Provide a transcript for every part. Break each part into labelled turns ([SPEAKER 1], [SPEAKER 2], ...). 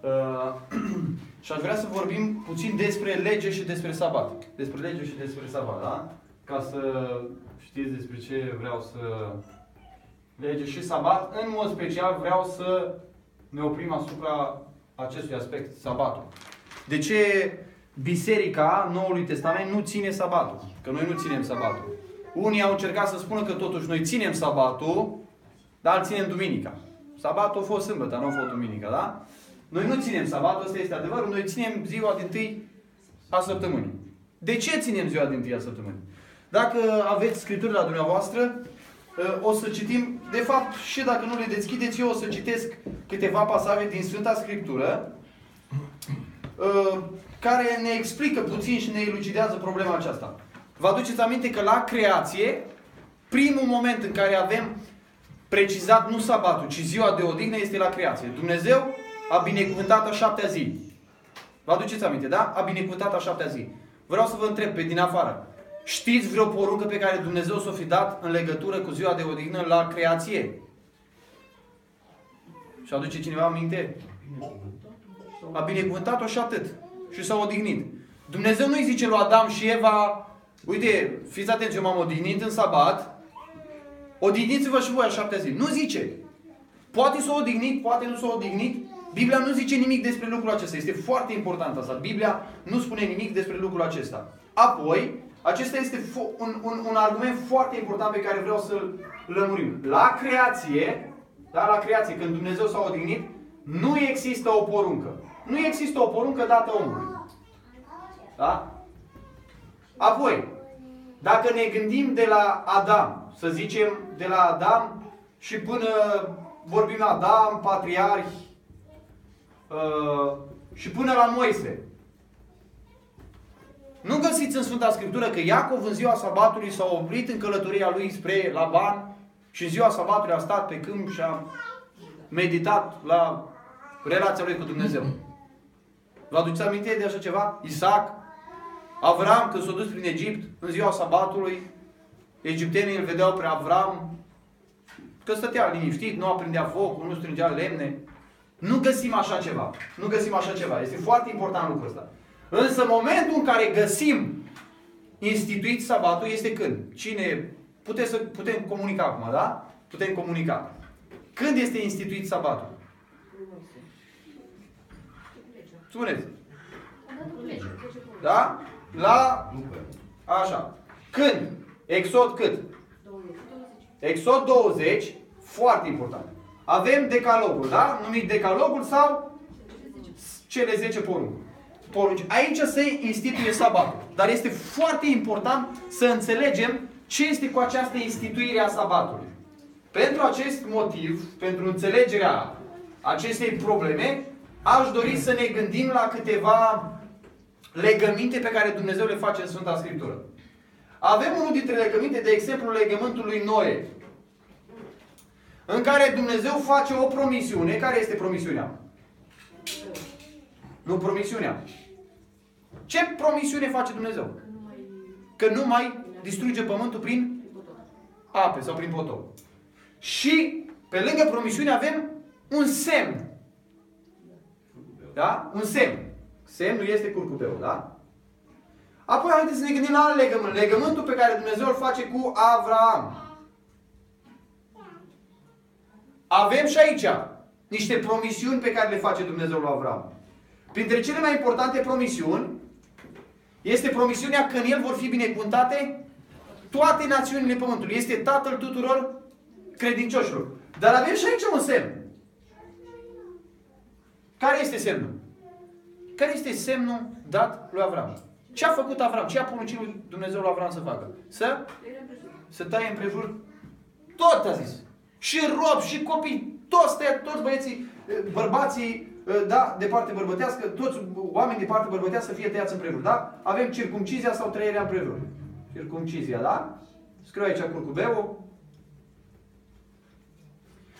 [SPEAKER 1] Uh, și aș vrea să vorbim puțin despre lege și despre sabat. Despre lege și despre sabat, da? Ca să știți despre ce vreau să... Lege și sabat. În mod special vreau să ne oprim asupra acestui aspect, sabatul. De ce Biserica Noului Testament nu ține sabatul? Că noi nu ținem sabatul. Unii au încercat să spună că totuși noi ținem sabatul, dar îl ținem duminica. Sabatul a fost sâmbătă, nu a fost duminica, da? Noi nu ținem sabatul, ăsta este adevărul, noi ținem ziua din tâi a săptămânii. De ce ținem ziua din tâi a săptămânii? Dacă aveți scripturi la dumneavoastră, o să citim, de fapt, și dacă nu le deschideți, eu o să citesc câteva pasaje din Sfânta Scriptură, care ne explică puțin și ne elucidează problema aceasta. Vă aduceți aminte că la creație, primul moment în care avem precizat nu sabatul, ci ziua de odihnă este la creație. Dumnezeu a binecuvântat a șaptea zi. Vă aduceți aminte, da? A binecuvântat a șaptea zi. Vreau să vă întreb pe din afară. Știți vreo poruncă pe care Dumnezeu s-o fi dat în legătură cu ziua de odihnă la creație? Și aduce cineva aminte? A binecuvântat-o și atât. Și s-a odihnit. Dumnezeu nu-i zice lui Adam și Eva, uite, fiți atenți, eu m-am odihnit în sabat, odihniți-vă și voi a șaptea zi. Nu zice. Poate s-a odihnit, poate nu s-a odihnit. Biblia nu zice nimic despre lucrul acesta. Este foarte important asta. Biblia nu spune nimic despre lucrul acesta. Apoi, acesta este un, un, un argument foarte important pe care vreau să-l lămurim. La creație, da, la creație, când Dumnezeu s-a odihnit, nu există o poruncă. Nu există o poruncă dată omului. Da? Apoi, dacă ne gândim de la Adam, să zicem de la Adam și până vorbim Adam, patriarhi uh, și până la Moise. Nu găsiți în Sfânta Scriptură că Iacov în ziua sabatului s-a oprit în călătoria lui spre Laban și în ziua sabatului a stat pe câmp și a meditat la relația lui cu Dumnezeu. Vă aduceți aminte de așa ceva? Isaac, Avram, când s-a dus prin Egipt, în ziua sabatului, egiptenii îl vedeau pe Avram că stătea liniștit, nu aprindea foc, nu strângea lemne. Nu găsim așa ceva. Nu găsim așa ceva. Este foarte important lucrul ăsta. Însă momentul în care găsim instituit sabatul este când? Cine... Puteți să, putem comunica acum, da? Putem comunica. Când este instituit sabatul? Spuneți. Da? La... Așa. Când? Exod cât? Exod 20, foarte important. Avem decalogul, da? Numit decalogul sau cele 10 porunci. porunci. Aici se instituie sabatul. Dar este foarte important să înțelegem ce este cu această instituire a sabatului. Pentru acest motiv, pentru înțelegerea acestei probleme, aș dori să ne gândim la câteva legăminte pe care Dumnezeu le face în Sfânta Scriptură. Avem unul dintre legăminte, de exemplu, legământul lui Noe, în care Dumnezeu face o promisiune. Care este promisiunea? Nu promisiunea. Ce promisiune face Dumnezeu? Că nu mai distruge pământul prin ape sau prin potop. Și pe lângă promisiune avem un semn. Da? Un semn. Semnul este curcubeu, da? Apoi haideți să ne gândim la alt legământ. Legământul pe care Dumnezeu îl face cu Avraam. Avem și aici niște promisiuni pe care le face Dumnezeu la Avram. Printre cele mai importante promisiuni este promisiunea că în el vor fi binecuvântate toate națiunile Pământului. Este Tatăl tuturor credincioșilor. Dar avem și aici un semn. Care este semnul? Care este semnul dat lui Avram? Ce a făcut Avram? Ce a poruncit lui Dumnezeu lui Avram să facă? Să? Să taie împrejur tot a zis. Și rob, și copii, toți, toți băieții, bărbații, da, de parte bărbătească, toți oameni de parte bărbătească să fie tăiați împrejur, da? Avem circumcizia sau trăirea împrejur. Circumcizia, da? Scriu aici curcubeu.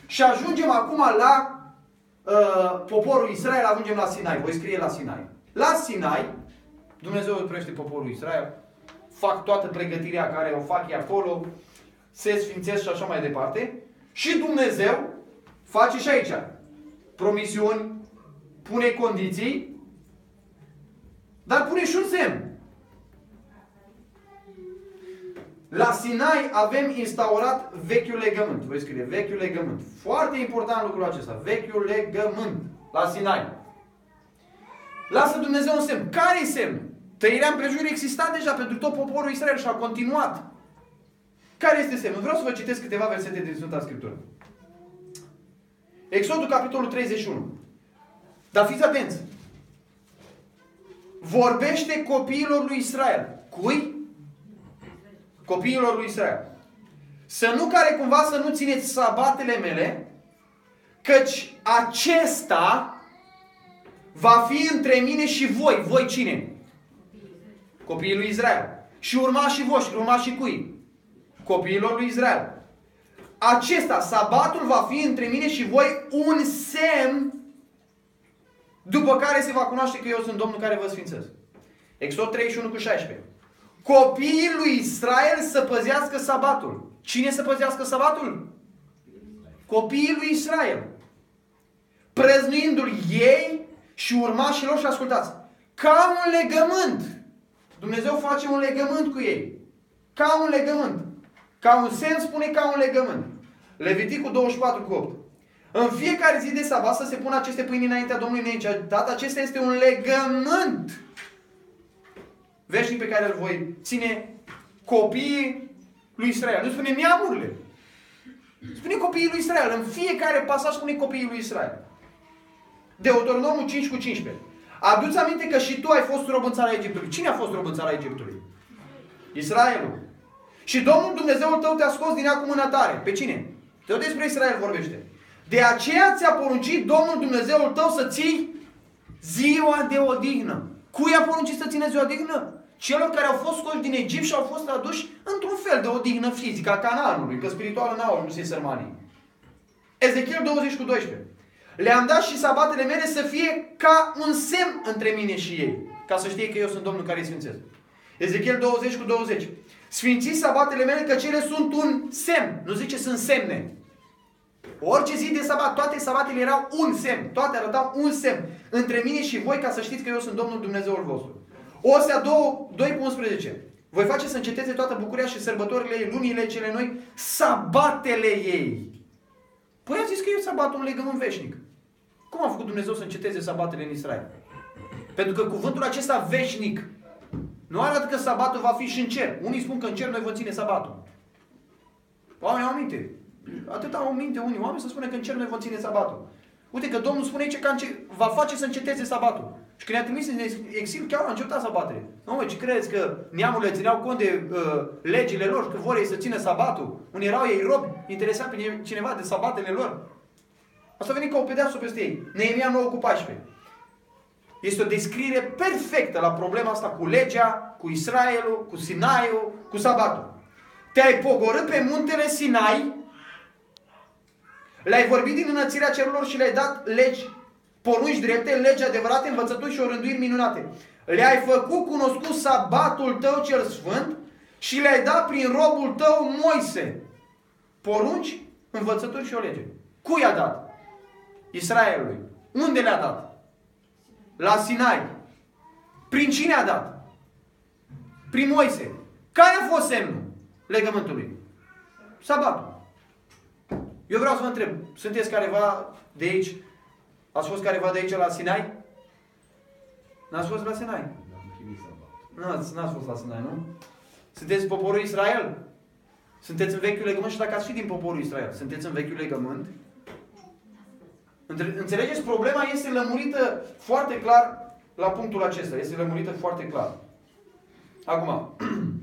[SPEAKER 1] Și ajungem acum la uh, poporul Israel, ajungem la Sinai. Voi scrie la Sinai. La Sinai, Dumnezeu îl prește poporul Israel, fac toată pregătirea care o fac ei acolo, se sfințesc și așa mai departe. Și Dumnezeu face și aici promisiuni, pune condiții, dar pune și un semn. La Sinai avem instaurat vechiul legământ. Voi scrie vechiul legământ. Foarte important lucrul acesta. Vechiul legământ. La Sinai. Lasă Dumnezeu un semn. Care e semn? Tăierea împrejur exista deja pentru tot poporul Israel și a continuat. Care este semnul? Vreau să vă citesc câteva versete din Sfânta Scriptură. Exodul, capitolul 31. Dar fiți atenți. Vorbește copiilor lui Israel. Cui? Copiilor lui Israel. Să nu care cumva să nu țineți sabatele mele, căci acesta va fi între mine și voi. Voi cine? Copiii lui Israel. Și urmașii voștri, urmașii cui? Copiilor lui Israel. Acesta, sabatul, va fi între mine și voi un semn după care se va cunoaște că eu sunt Domnul care vă sfințez. Exod 31 cu 16. Copiii lui Israel să păzească sabatul. Cine să păzească sabatul? Copiii lui Israel. Prăznuindu-l ei și urmașilor și ascultați. Ca un legământ. Dumnezeu face un legământ cu ei. Ca un legământ. Ca un sens spune ca un legământ. Leviticul 24 cu 8. În fiecare zi de sabat să se pună aceste pâini înaintea Domnului neîncetat. Acesta este un legământ veșnic pe care îl voi ține copiii lui Israel. Nu spune neamurile. Spune copiii lui Israel. În fiecare pasaj spune copiii lui Israel. Deuteronomul 5 cu 15. Aduți aminte că și tu ai fost rob în țara Egiptului. Cine a fost rob în țara Egiptului? Israelul. Și Domnul Dumnezeul tău te-a scos din ea cu mâna tare. Pe cine? Tot despre Israel vorbește. De aceea ți-a poruncit Domnul Dumnezeul tău să ții ziua de odihnă. Cui a poruncit să ține ziua de odihnă? Celor care au fost scoși din Egipt și au fost aduși într-un fel de odihnă fizică a Canaanului, că spirituală n-au ajuns în sărmanii. Ezechiel 20 cu 12. Le-am dat și sabatele mele să fie ca un semn între mine și ei, ca să știe că eu sunt Domnul care îi sfințesc. Ezechiel 20 cu 20. Sfințiți sabatele mele că cele sunt un semn. Nu zice sunt semne. Orice zi de sabat, toate sabatele erau un semn. Toate arătau un semn între mine și voi ca să știți că eu sunt Domnul Dumnezeul vostru. Osea 2, 2 cu 11. Voi face să înceteze toată bucuria și sărbătorile ei, lunile cele noi, sabatele ei. Păi a zis că e sabatul un legământ veșnic. Cum a făcut Dumnezeu să înceteze sabatele în Israel? Pentru că cuvântul acesta veșnic nu arată că sabatul va fi și în cer. Unii spun că în cer noi vom ține sabatul. Oamenii au minte. Atât au minte unii oameni să spună că în cer noi vom ține sabatul. Uite că Domnul spune aici că va face să înceteze sabatul. Și când ne-a trimis în exil, chiar au încetat sabatele. Nu, mă, ce crezi că neamurile țineau cont de uh, legile lor, că vor ei să țină sabatul? Unii erau ei robi, interesat pe cineva de sabatele lor. Asta a venit ca o pedeapsă peste ei. Neemia 9 cu 14. Este o descriere perfectă la problema asta cu legea, cu Israelul, cu Sinaiul, cu sabatul. Te-ai pogorât pe muntele Sinai, le-ai vorbit din înălțirea cerurilor și le-ai dat legi, porunci drepte, legi adevărate, învățături și orânduiri minunate. Le-ai făcut cunoscut sabatul tău cel sfânt și le-ai dat prin robul tău Moise. Porunci, învățături și o lege. Cui a dat? Israelului. Unde le-a dat? La Sinai. Prin cine a dat? Prin Moise. Care a fost semnul legământului? Sabatul. Eu vreau să vă întreb, sunteți careva de aici? Ați fost careva de aici la Sinai? N-ați fost la Sinai? N-ați, n-ați fost la Sinai, nu? Sunteți poporul Israel? Sunteți în vechiul legământ și dacă ați fi din poporul Israel, sunteți în vechiul legământ? Înțelegeți? Problema este lămurită foarte clar la punctul acesta. Este lămurită foarte clar. Acum,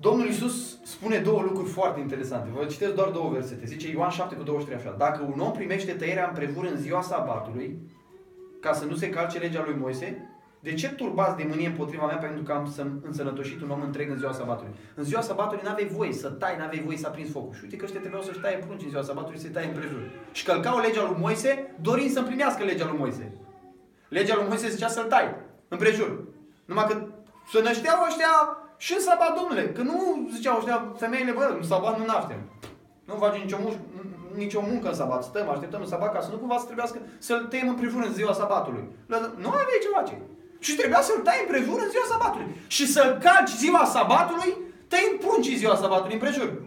[SPEAKER 1] Domnul Iisus spune două lucruri foarte interesante. Vă citesc doar două versete. Zice Ioan 7 cu 23 așa. Dacă un om primește tăierea împrejur în ziua sabatului, ca să nu se calce legea lui Moise, de ce turbați de mânie împotriva mea pentru că am însănătoșit un om întreg în ziua sabatului? În ziua sabatului n-aveai voie să tai, n-aveai voie să aprinzi focul. Și uite că ăștia trebuiau să-și taie prunci în ziua sabatului să se taie împrejur. Și călcau legea lui Moise, dorind să împlinească legea lui Moise. Legea lui Moise zicea să-l tai împrejur. Numai că să nășteau ăștia și în sabat, domnule, că nu ziceau ăștia femeile, bă, în sabat nu naștem. Nu face nicio muș, nicio muncă în sabat. Stăm, așteptăm în sabat ca să nu cumva să trebuiască să-l tăiem împrejur în ziua sabatului. Nu aveai ce face. Și trebuia să-l tai împrejur în ziua sabatului. Și să-l calci ziua sabatului, tăi în pruncii ziua sabatului împrejur.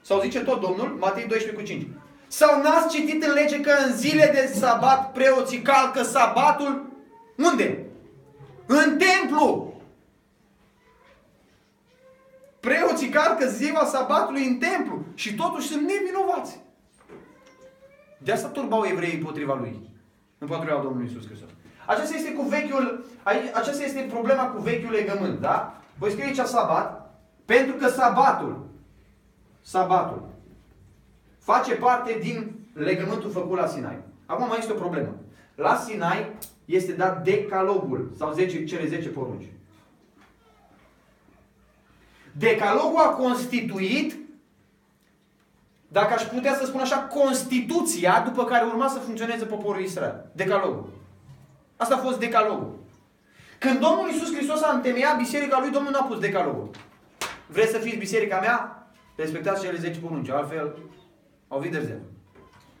[SPEAKER 1] Sau zice tot Domnul, Matei 12 cu 5. Sau n-ați citit în lege că în zile de sabat preoții calcă sabatul? Unde? În templu! Preoții calcă ziua sabatului în templu și totuși sunt nevinovați. De asta turbau evreii împotriva lui. Împotriva Domnului Isus Hristos. Aceasta este cu vechiul, aceasta este problema cu vechiul legământ, da? Voi scrie aici sabat, pentru că sabatul, sabatul, face parte din legământul făcut la Sinai. Acum mai este o problemă. La Sinai este dat decalogul, sau 10, cele 10 porunci. Decalogul a constituit, dacă aș putea să spun așa, Constituția după care urma să funcționeze poporul Israel. Decalogul. Asta a fost decalogul. Când Domnul Iisus Hristos a întemeiat biserica lui, Domnul n-a pus decalogul. Vreți să fiți biserica mea? Respectați cele 10 porunci, altfel au de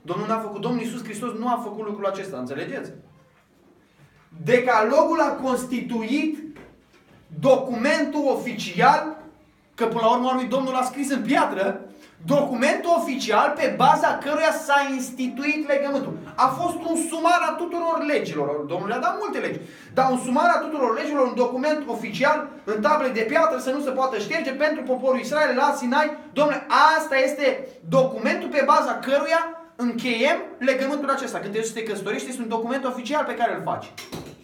[SPEAKER 1] Domnul n-a făcut, Domnul Iisus Hristos nu a făcut lucrul acesta, înțelegeți? Decalogul a constituit documentul oficial, că până la urmă lui Domnul a scris în piatră, documentul oficial pe baza căruia s-a instituit legământul. A fost un sumar a tuturor legilor. Domnul le-a dat multe legi. Dar un sumar a tuturor legilor, un document oficial în table de piatră să nu se poată șterge pentru poporul Israel la Sinai. Domnule, asta este documentul pe baza căruia încheiem legământul acesta. Când te căsătorești, este un document oficial pe care îl faci.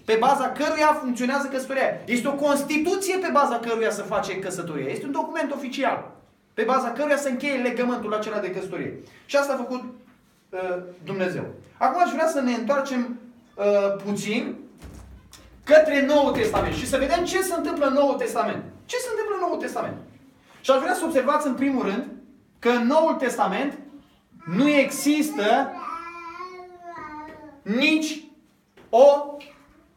[SPEAKER 1] Pe baza căruia funcționează căsătoria. Este o constituție pe baza căruia să face căsătoria. Este un document oficial pe baza căruia să încheie legământul acela de căsătorie. Și asta a făcut uh, Dumnezeu. Acum aș vrea să ne întoarcem uh, puțin către Noul Testament și să vedem ce se întâmplă în Noul Testament. Ce se întâmplă în Noul Testament? Și aș vrea să observați în primul rând că în Noul Testament nu există nici o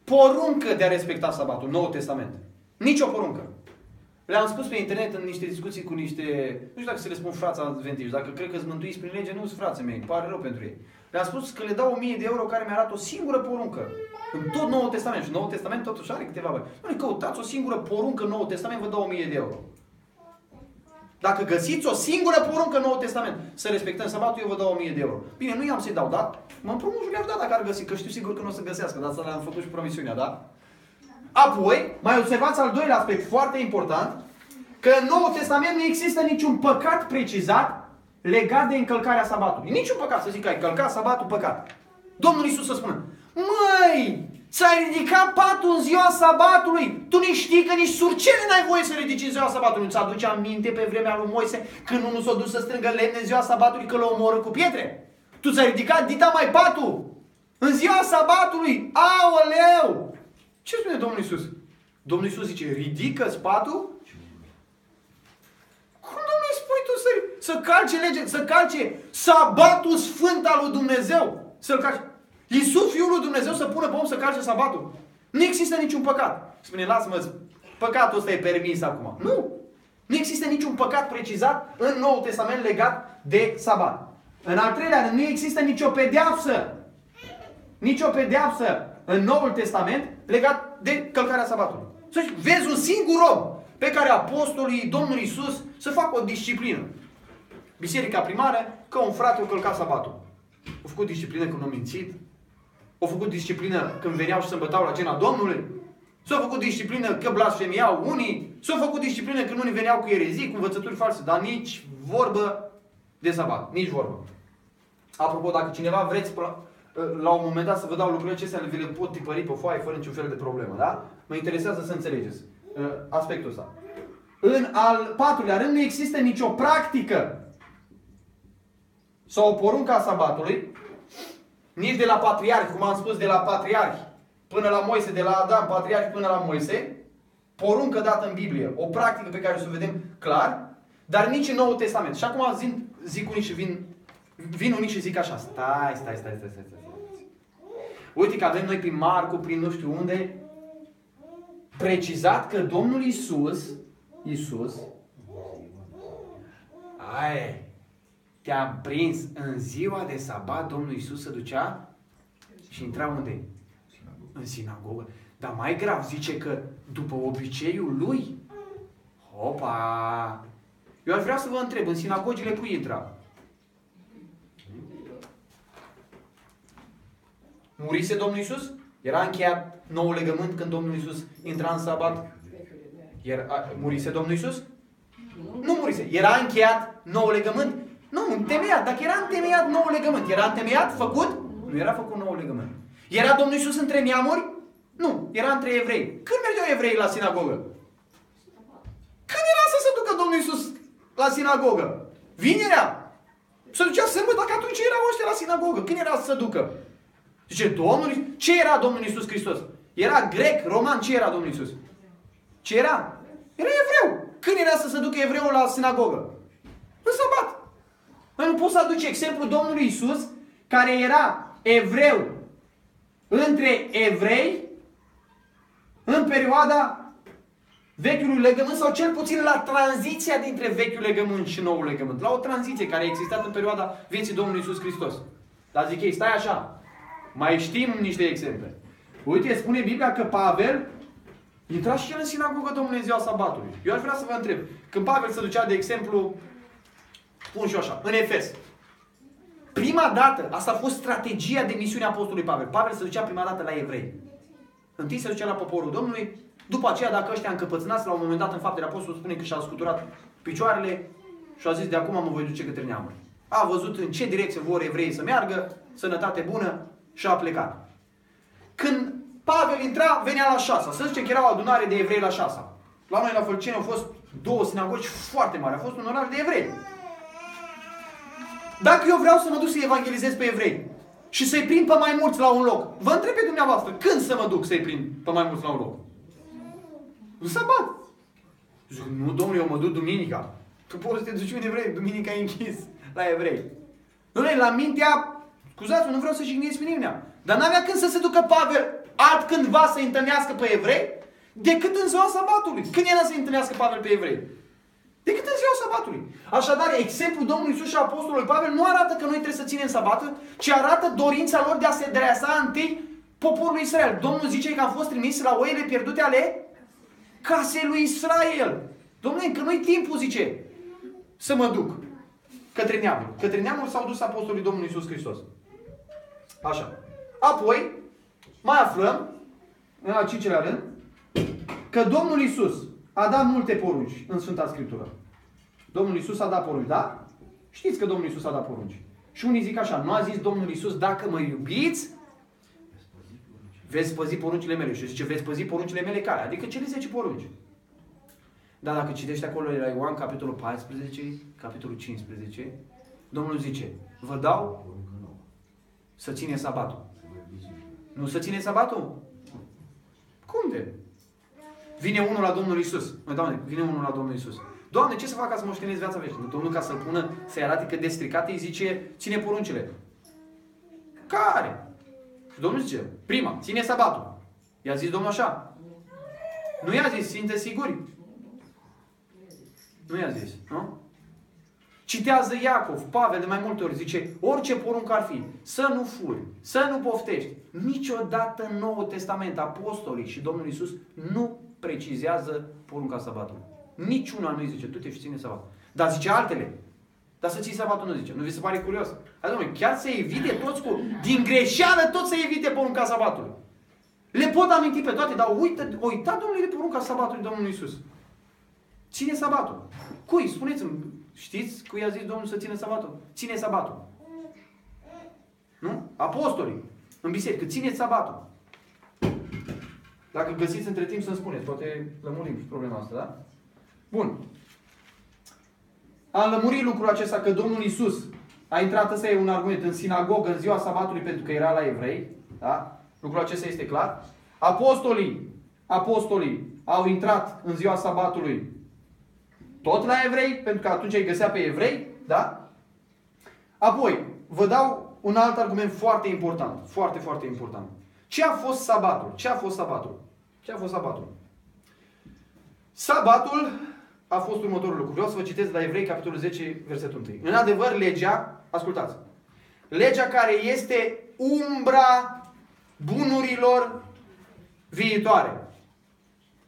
[SPEAKER 1] poruncă de a respecta sabatul, Noul Testament. Nici o poruncă. Le-am spus pe internet în niște discuții cu niște, nu știu dacă se le spun frața adventiști, dacă cred că sunt mântuiți prin lege, nu sunt frații mei, pare rău pentru ei. Le-am spus că le dau 1000 de euro care mi-arată o singură poruncă. În tot Noul Testament. Și Noul Testament totuși are câteva bani. Nu căutați o singură poruncă în Noul Testament, vă dau 1000 de euro. Dacă găsiți o singură poruncă în Noul Testament, să respectăm sabatul, eu vă dau 1000 de euro. Bine, nu i-am să-i dau, da? Mă împrumut și le-ar da dacă ar găsi, că știu sigur că nu o să găsească, dar asta le-am făcut și promisiunea, da? Apoi, mai observați al doilea aspect foarte important, că în Noul Testament nu există niciun păcat precizat legat de încălcarea sabatului. Niciun păcat să zic că ai călcat sabatul, păcat. Domnul Iisus să spună, măi, ți-ai ridicat patul în ziua sabatului. Tu nici știi că nici surcele n-ai voie să ridici în ziua sabatului. Nu-ți aduce aminte pe vremea lui Moise când unul s-a dus să strângă lemne în ziua sabatului că l-a omorât cu pietre? Tu ți-ai ridicat dita mai patul în ziua sabatului. Aoleu! Ce spune Domnul Iisus? Domnul Iisus zice, ridică-ți patul cum, Domnule, spui tu să, să calce lege, să calce sabatul sfânt al lui Dumnezeu? Să-l calce. Iisus, Fiul lui Dumnezeu, să pună pe om să calce sabatul. Nu există niciun păcat. Spune, lasă-mă, păcatul ăsta e permis acum. Nu! Nu există niciun păcat precizat în Noul Testament legat de sabat. În al treilea rând, nu există nicio pedeapsă. Nicio pedeapsă în Noul Testament legat de călcarea sabatului. Să vezi un singur om pe care apostolii Domnului Isus să facă o disciplină. Biserica primară, că un frate o călca sabatul. Au făcut disciplină când au mințit. Au făcut disciplină când veneau și sărbătau la cena Domnului. S-au făcut disciplină că blasfemiau unii. S-au făcut disciplină când unii veneau cu erezii, cu învățături false. Dar nici vorbă de sabat. Nici vorbă. Apropo, dacă cineva vreți la un moment dat să vă dau lucrurile acestea, le, le pot tipări pe foaie fără niciun fel de problemă. Da? Mă interesează să înțelegeți. Uh, aspectul ăsta. În al patrulea rând nu există nicio practică sau o poruncă a sabatului, nici de la patriarhi, cum am spus, de la patriarhi până la Moise, de la Adam, patriarhi până la Moise, poruncă dată în Biblie, o practică pe care o să o vedem clar, dar nici în Noul Testament. Și acum zic, zic unii și vin, vin unii și zic așa, stai, stai, stai, stai, stai, stai. Uite că avem noi prin Marcu, prin nu știu unde, precizat că Domnul Isus, Isus, ai, te-am prins în ziua de sabat, Domnul Iisus se ducea și intra unde? În sinagogă. Dar mai grav, zice că după obiceiul lui, opa, eu aș vrea să vă întreb, în sinagogile cui intra? Murise Domnul Iisus? Era încheiat nou legământ când Domnul Iisus intra în sabat? Era, murise Domnul Iisus? Nu murise. Era încheiat nou legământ? Nu, întemeiat. Dacă era întemeiat nou legământ, era întemeiat, făcut? Nu era făcut nou legământ. Era Domnul Iisus între neamuri? Nu, era între evrei. Când mergeau evrei la sinagogă? Când era să se ducă Domnul Iisus la sinagogă? Vinerea. Se ducea sâmbătă, dacă atunci erau ăștia la sinagogă. Când era să se ducă? Zice, Domnul, ce era Domnul Iisus Hristos? Era grec, roman, ce era Domnul Iisus? Ce era? Era evreu. Când era să se ducă evreul la sinagogă? În sabat. Păi nu poți să aduci exemplu Domnului Isus, care era evreu între evrei în perioada vechiului legământ sau cel puțin la tranziția dintre vechiul legământ și noul legământ. La o tranziție care a existat în perioada vieții Domnului Isus Hristos. Dar zic ei, stai așa, mai știm niște exemple. Uite, spune Biblia că Pavel intra și el în sinagogă Domnului în ziua sabatului. Eu aș vrea să vă întreb, când Pavel se ducea, de exemplu, spun și eu așa, în Efes. Prima dată, asta a fost strategia de misiune a Apostolului Pavel. Pavel se ducea prima dată la evrei. Întâi se ducea la poporul Domnului, după aceea, dacă ăștia încăpățânați, la un moment dat în faptele apostolului spune că și-a scuturat picioarele și a zis, de acum mă voi duce către neamuri. A văzut în ce direcție vor evreii să meargă, sănătate bună și a plecat. Când Pavel intra, venea la șasa. Să zicem că era o adunare de evrei la șasa. La noi la Fălceni au fost două sinagogi foarte mari. A fost un orar de evrei. Dacă eu vreau să mă duc să evangelizez pe evrei și să-i prind pe mai mulți la un loc, vă întreb pe dumneavoastră, când să mă duc să-i prind pe mai mulți la un loc? În sabat. Zic, nu, domnule, eu mă duc duminica. Tu poți să te duci un evrei, duminica e închis la evrei. Domnule, la mintea, scuzați nu vreau să jignesc pe nimeni, dar n-avea când să se ducă Pavel altcândva să întâlnească pe evrei decât în ziua sabatului. Când era să întâlnească Pavel pe evrei? Decât în ziua sabatului. Așadar, exemplul Domnului Iisus și Apostolului Pavel nu arată că noi trebuie să ținem sabatul, ci arată dorința lor de a se adresa întâi poporul Israel. Domnul zice că a fost trimis la oile pierdute ale casei lui Israel. Domnule, că nu-i timpul, zice, să mă duc către neamuri. Către neamuri s-au dus apostolii Domnului Iisus Hristos. Așa. Apoi, mai aflăm, în al cincilea rând, că Domnul Iisus a dat multe porunci în Sfânta Scriptură. Domnul Iisus a dat porunci, da? Știți că Domnul Iisus a dat porunci. Și unii zic așa, nu a zis Domnul Iisus, dacă mă iubiți, veți păzi poruncile mele. Și zice, veți păzi poruncile mele care? Adică cele 10 porunci. Dar dacă citești acolo la Ioan, capitolul 14, capitolul 15, Domnul zice, vă dau să ține sabatul. Nu să ține sabatul? Cum de? Vine unul la Domnul Isus. Măi, Doamne, vine unul la Domnul Isus. Doamne, ce să fac ca să moștenesc viața veșnică? Domnul, ca să-l pună, să-i arate cât de stricat, îi zice, ține poruncile. Care? Și Domnul zice, prima, ține sabatul. I-a zis Domnul așa. Nu i-a zis, fiind siguri. Nu i-a zis, nu? Citează Iacov, Pavel de mai multe ori, zice, orice poruncă ar fi, să nu furi, să nu poftești. Niciodată în Noul Testament, apostolii și Domnul Isus nu precizează porunca sabatului. Niciuna nu zice, tu te și ține sabatul. Dar zice altele. Dar să ții sabatul nu zice. Nu vi se pare curios? Hai, domnule, chiar să evite toți cu... Din greșeală tot să evite porunca sabatului. Le pot aminti pe toate, dar uită, uita, domnule, de porunca sabatului Domnului Isus. Ține sabatul. Cui? Spuneți-mi, știți cui a zis Domnul să ține sabatul? Ține sabatul. Nu? Apostolii. În biserică. Ține sabatul. Dacă găsiți între timp să-mi spuneți. Poate lămurim problema asta, da? Bun. Am lămurit lucrul acesta că Domnul Isus a intrat, ăsta e un argument, în sinagogă în ziua sabatului pentru că era la evrei. Da? Lucrul acesta este clar. Apostolii, apostolii au intrat în ziua sabatului tot la evrei, pentru că atunci îi găsea pe evrei, da? Apoi, vă dau un alt argument foarte important, foarte, foarte important. Ce a fost sabatul? Ce a fost sabatul? Ce a fost sabatul? Sabatul a fost următorul lucru. Vreau să vă citesc la Evrei, capitolul 10, versetul 1. În adevăr, legea, ascultați, legea care este umbra bunurilor viitoare.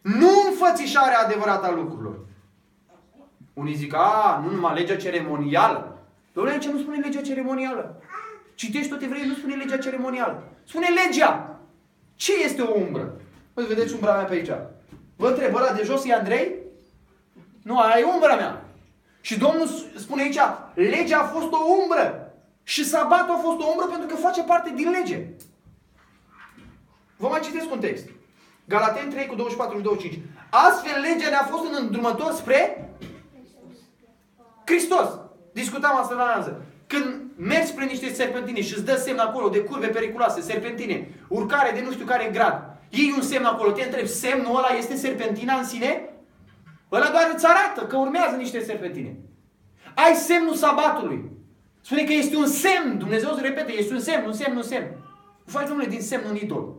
[SPEAKER 1] Nu înfățișarea adevărată a lucrurilor. Unii zic, a, nu numai legea ceremonială. Domnule, ce nu spune legea ceremonială? Citești tot evrei, nu spune legea ceremonială. Spune legea. Ce este o umbră? Vă vedeți umbra mea pe aici. Vă întreb, ăla de jos e Andrei? Nu, aia e umbra mea. Și Domnul spune aici, legea a fost o umbră. Și sabatul a fost o umbră pentru că face parte din lege. Vă mai citesc un text. Galaten 3 cu 24 și 25. Astfel legea ne-a fost în îndrumător spre Hristos. Discutam asta la anază. Când mergi spre niște serpentine și îți dă semn acolo de curve periculoase, serpentine, urcare de nu știu care grad, iei un semn acolo, te întreb, semnul ăla este serpentina în sine? Ăla doar îți arată că urmează niște serpentine. Ai semnul sabatului. Spune că este un semn. Dumnezeu îți repete, este un semn, un semn, un semn. Nu faci, domnule, din semn un idol.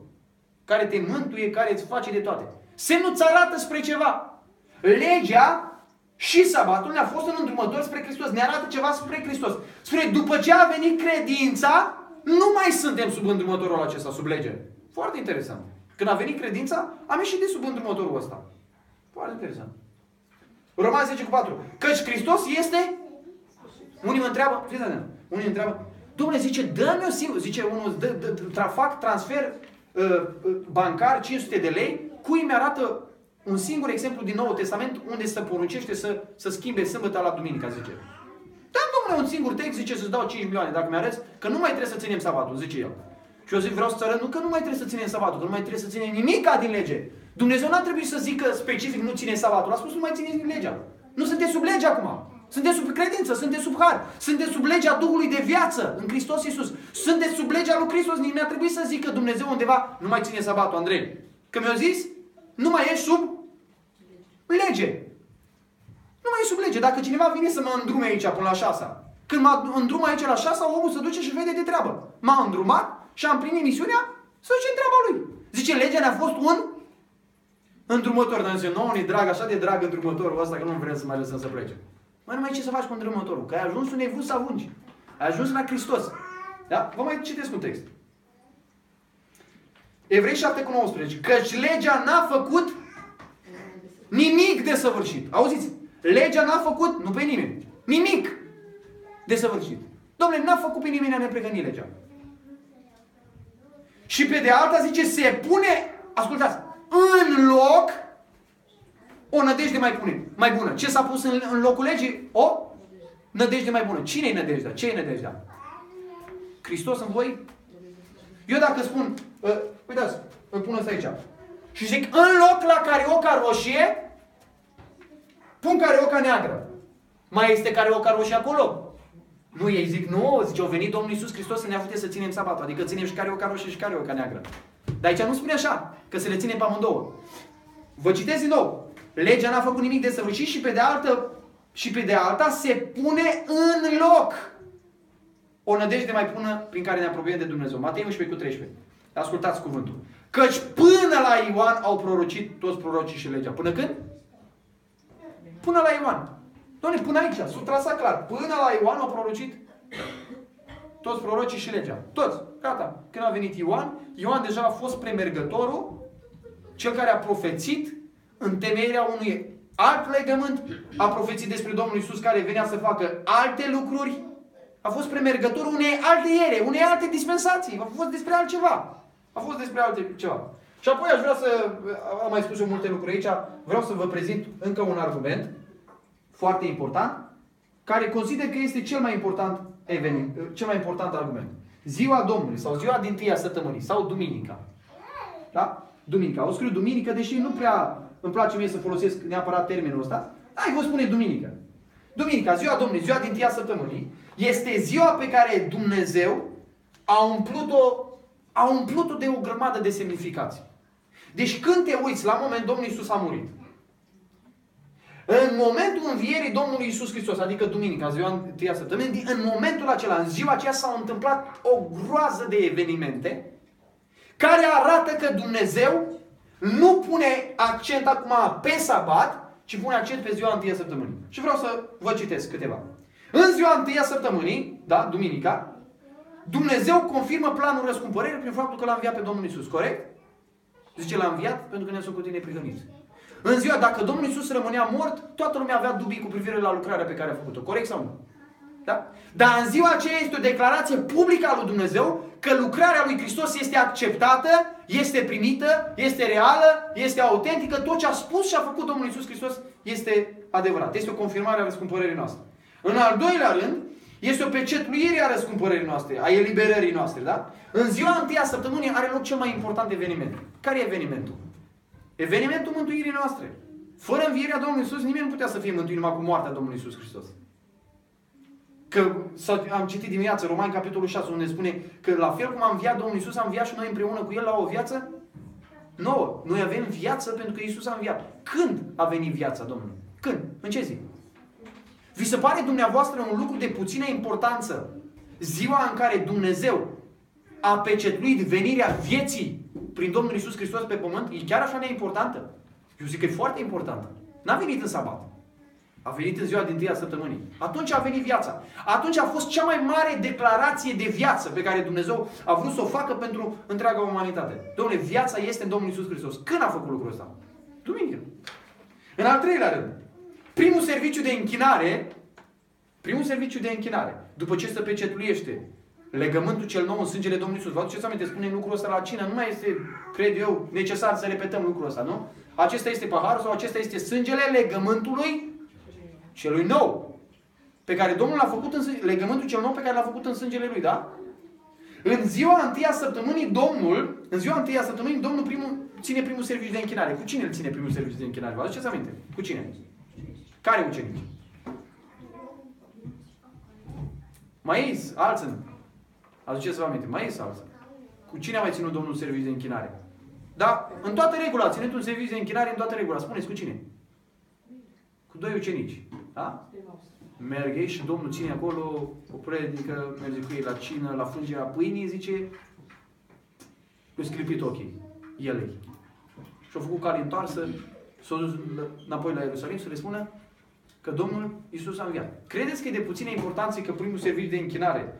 [SPEAKER 1] Care te mântuie, care îți face de toate. Semnul îți arată spre ceva. Legea și sabatul ne-a fost în îndrumător spre Hristos. Ne arată ceva spre Hristos. Spre după ce a venit credința, nu mai suntem sub îndrumătorul acesta, sub lege. Foarte interesant. Când a venit credința, am ieșit de sub îndrumătorul ăsta. Foarte interesant. Roman 10 cu 4. Căci Hristos este... Unii mă întreabă, fiți unii mă întreabă, Domnule, zice, dă-mi o singur, zice unul, dă, dă, dă, fac transfer uh, uh bancar 500 de lei, cui mi-arată un singur exemplu din Noul Testament unde se poruncește să, să schimbe sâmbătă la duminica, zice. Da, domnule, un singur text, zice să-ți dau 5 milioane, dacă mi-arăți că nu mai trebuie să ținem sabatul, zice el. Și eu zic, vreau să arăt, nu că nu mai trebuie să ținem sabatul, că nu mai trebuie să ținem nimica din lege. Dumnezeu n-a trebuit să zică specific nu ține sabatul, a spus nu mai țineți din legea. Nu sunteți sub lege acum. Sunteți sub credință, sunteți sub har, sunteți sub legea Duhului de viață în Hristos Iisus. Sunteți sub legea lui Hristos. Nici mi-a trebuit să zică Dumnezeu undeva, nu mai ține sabatul, Andrei. Că mi-a zis, nu mai ești sub lege. Nu mai e sub lege. Dacă cineva vine să mă îndrume aici până la șasa, când mă îndrum aici la șasa, omul se duce și vede de treabă. M-a îndrumat și am primit misiunea să duce în treaba lui. Zice, legea ne-a fost un îndrumător. Dar zice, nouă ne drag, așa de drag îndrumătorul ăsta că nu vrem să mai lăsăm să plece. Mai numai ce să faci cu îndrumătorul? Că ai ajuns un evus să avungi. Ai ajuns la Hristos. Da? Vă mai citesc un text. Evrei 7 cu 19. Căci legea n-a făcut Nimic de săvârșit. Auziți? Legea n-a făcut, nu pe nimeni, nimic de săvârșit. Domnule, n-a făcut pe nimeni a nepregăni legea. Și pe de alta zice, se pune, ascultați, în loc o nădejde mai, pune, mai bună. Ce s-a pus în, în locul legii? O nădejde mai bună. Cine e nădejdea? Ce e nădejdea? Hristos în voi? Eu dacă spun, uh, uitați, îl pun asta aici. Și zic, în loc la carioca roșie, pun carioca neagră. Mai este carioca roșie acolo? Nu, ei zic, nu, zice, au venit Domnul Iisus Hristos să ne ajute să ținem sabatul. Adică ținem și carioca roșie și carioca neagră. Dar aici nu spune așa, că să le ținem pe amândouă. Vă citesc din nou. Legea n-a făcut nimic de săvârșit și pe de altă și pe de alta se pune în loc o nădejde mai bună prin care ne apropiem de Dumnezeu. Matei 11 cu 13. Ascultați cuvântul. Căci până la Ioan au prorocit toți prorocii și legea. Până când? Până la Ioan. Doamne, până aici, s-a trasat clar. Până la Ioan au prorocit toți prorocii și legea. Toți. Gata. Când a venit Ioan, Ioan deja a fost premergătorul, cel care a profețit în temeierea unui alt legământ, a profețit despre Domnul Isus care venea să facă alte lucruri, a fost premergătorul unei alte ere, unei alte dispensații, a fost despre altceva. A fost despre alte ceva. Și apoi aș vrea să, am mai spus eu multe lucruri aici, vreau să vă prezint încă un argument foarte important, care consider că este cel mai important eveniment, cel mai important argument. Ziua Domnului sau ziua din tâia săptămânii sau duminica. Da? Duminica. O scriu duminică, deși nu prea îmi place mie să folosesc neapărat termenul ăsta, dar vă spune duminică. Duminica, ziua Domnului, ziua din tâia săptămânii, este ziua pe care Dumnezeu a umplut-o a umplut-o de o grămadă de semnificații. Deci când te uiți la moment Domnul Isus a murit, în momentul învierii Domnului Isus Hristos, adică duminica, ziua întâia săptămâni, în momentul acela, în ziua aceea s-au întâmplat o groază de evenimente care arată că Dumnezeu nu pune accent acum pe sabat, ci pune accent pe ziua întâia săptămânii. Și vreau să vă citesc câteva. În ziua întâia săptămânii, da, duminica, Dumnezeu confirmă planul răscumpărării prin faptul că l-a înviat pe Domnul Isus, corect? Zice, l-a înviat pentru că ne-a socotit neprihăniți. În ziua, dacă Domnul Isus rămânea mort, toată lumea avea dubii cu privire la lucrarea pe care a făcut-o. Corect sau nu? Da? Dar în ziua aceea este o declarație publică a lui Dumnezeu că lucrarea lui Hristos este acceptată, este primită, este reală, este autentică. Tot ce a spus și a făcut Domnul Isus Hristos este adevărat. Este o confirmare a răscumpărării noastre. În al doilea rând, este o pecetluire a răscumpărării noastre, a eliberării noastre, da? În ziua întâia săptămânii are loc cel mai important eveniment. Care e evenimentul? Evenimentul mântuirii noastre. Fără învierea Domnului Isus, nimeni nu putea să fie mântuit numai cu moartea Domnului Isus Hristos. Că am citit dimineața Romani, capitolul 6, unde spune că la fel cum am înviat Domnul Isus, am înviat și noi împreună cu El la o viață nouă. Noi avem viață pentru că Isus a înviat. Când a venit viața Domnului? Când? În ce zi? Vi se pare dumneavoastră un lucru de puțină importanță ziua în care Dumnezeu a pecetluit venirea vieții prin Domnul Isus Hristos pe pământ? E chiar așa neimportantă? Eu zic că e foarte importantă. N-a venit în sabat. A venit în ziua din tâia săptămânii. Atunci a venit viața. Atunci a fost cea mai mare declarație de viață pe care Dumnezeu a vrut să o facă pentru întreaga umanitate. Domnule, viața este în Domnul Isus Hristos. Când a făcut lucrul ăsta? Duminică. În al treilea rând, primul serviciu de închinare, primul serviciu de închinare, după ce se pecetluiește legământul cel nou în sângele Domnului Isus. Vă aduceți aminte, spune lucrul ăsta la cină, nu mai este, cred eu, necesar să repetăm lucrul ăsta, nu? Acesta este paharul sau acesta este sângele legământului celui nou. Pe care Domnul l-a făcut în legământul cel nou pe care l-a făcut în sângele lui, da? În ziua întâia săptămânii Domnul, în ziua întâia săptămânii Domnul primul, ține primul serviciu de închinare. Cu cine îl ține primul serviciu de închinare? Vă aduceți aminte? Cu cine? Care ucenici? Mai ei alții. Aduceți-vă aminte. Mai ei alții. Cu cine a mai ținut Domnul serviciu de închinare? Da? În toată regula. A ținut un serviciu de închinare în toată regula. Spuneți cu cine? Cu doi ucenici. Da? Merge și Domnul ține acolo o predică, merge cu ei la cină, la frângerea pâinii, zice, i-a sclipit ochii, ele. Și-a făcut cale întoarsă, s-a dus înapoi la Ierusalim să le spună că Domnul Isus a înviat. Credeți că e de puțină importanță că primul serviciu de închinare,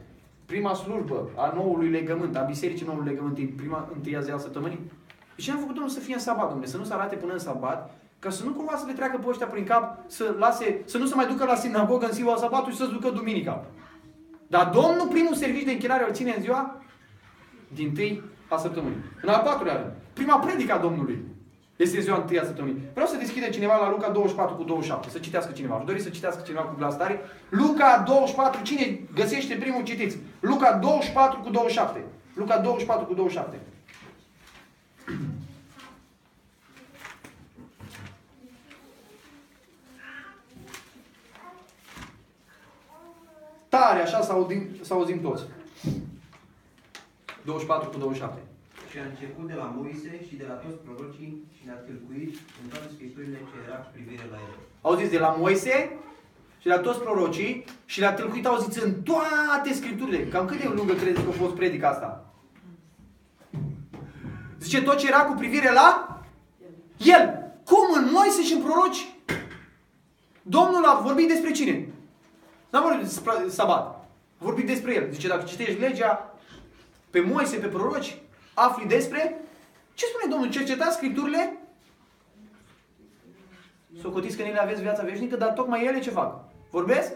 [SPEAKER 1] prima slujbă a noului legământ, a bisericii noului legământ, e prima întâia zi a săptămânii? De ce n-a făcut Domnul să fie în sabat, Domnule? Să nu se arate până în sabat ca să nu cumva să le treacă pe ăștia prin cap, să, lase, să nu se mai ducă la sinagogă în ziua sabatului și să se ducă duminica. Dar Domnul primul serviciu de închinare îl ține în ziua din tâi a săptămânii. În al patrulea rând, prima predică a Domnului este ziua întâi a săptămânii. Vreau să deschide cineva la Luca 24 cu 27, să citească cineva. Aș dori să citească cineva cu glas tare. Luca 24, cine găsește primul, citiți. Luca 24 cu 27. Luca 24 cu 27. Tare, așa să auzim, să auzim toți. 24 cu 27.
[SPEAKER 2] Și a început de la Moise și de la toți prorocii și ne-a tâlcuit în toate scripturile ce era cu privire la el.
[SPEAKER 1] Auziți, de la Moise și de la toți prorocii și le-a tâlcuit, auziți, în toate scripturile. Cam cât de lungă credeți că a fost predica asta? Zice tot ce era cu privire la el. Cum în Moise și în proroci? Domnul a vorbit despre cine? N-am vorbit despre sabat. A vorbit despre el. Zice, dacă citești legea pe Moise, pe proroci, afli despre... Ce spune Domnul? Cercetați Scripturile? Socotiți că în ele aveți viața veșnică, dar tocmai ele ce fac? Vorbesc?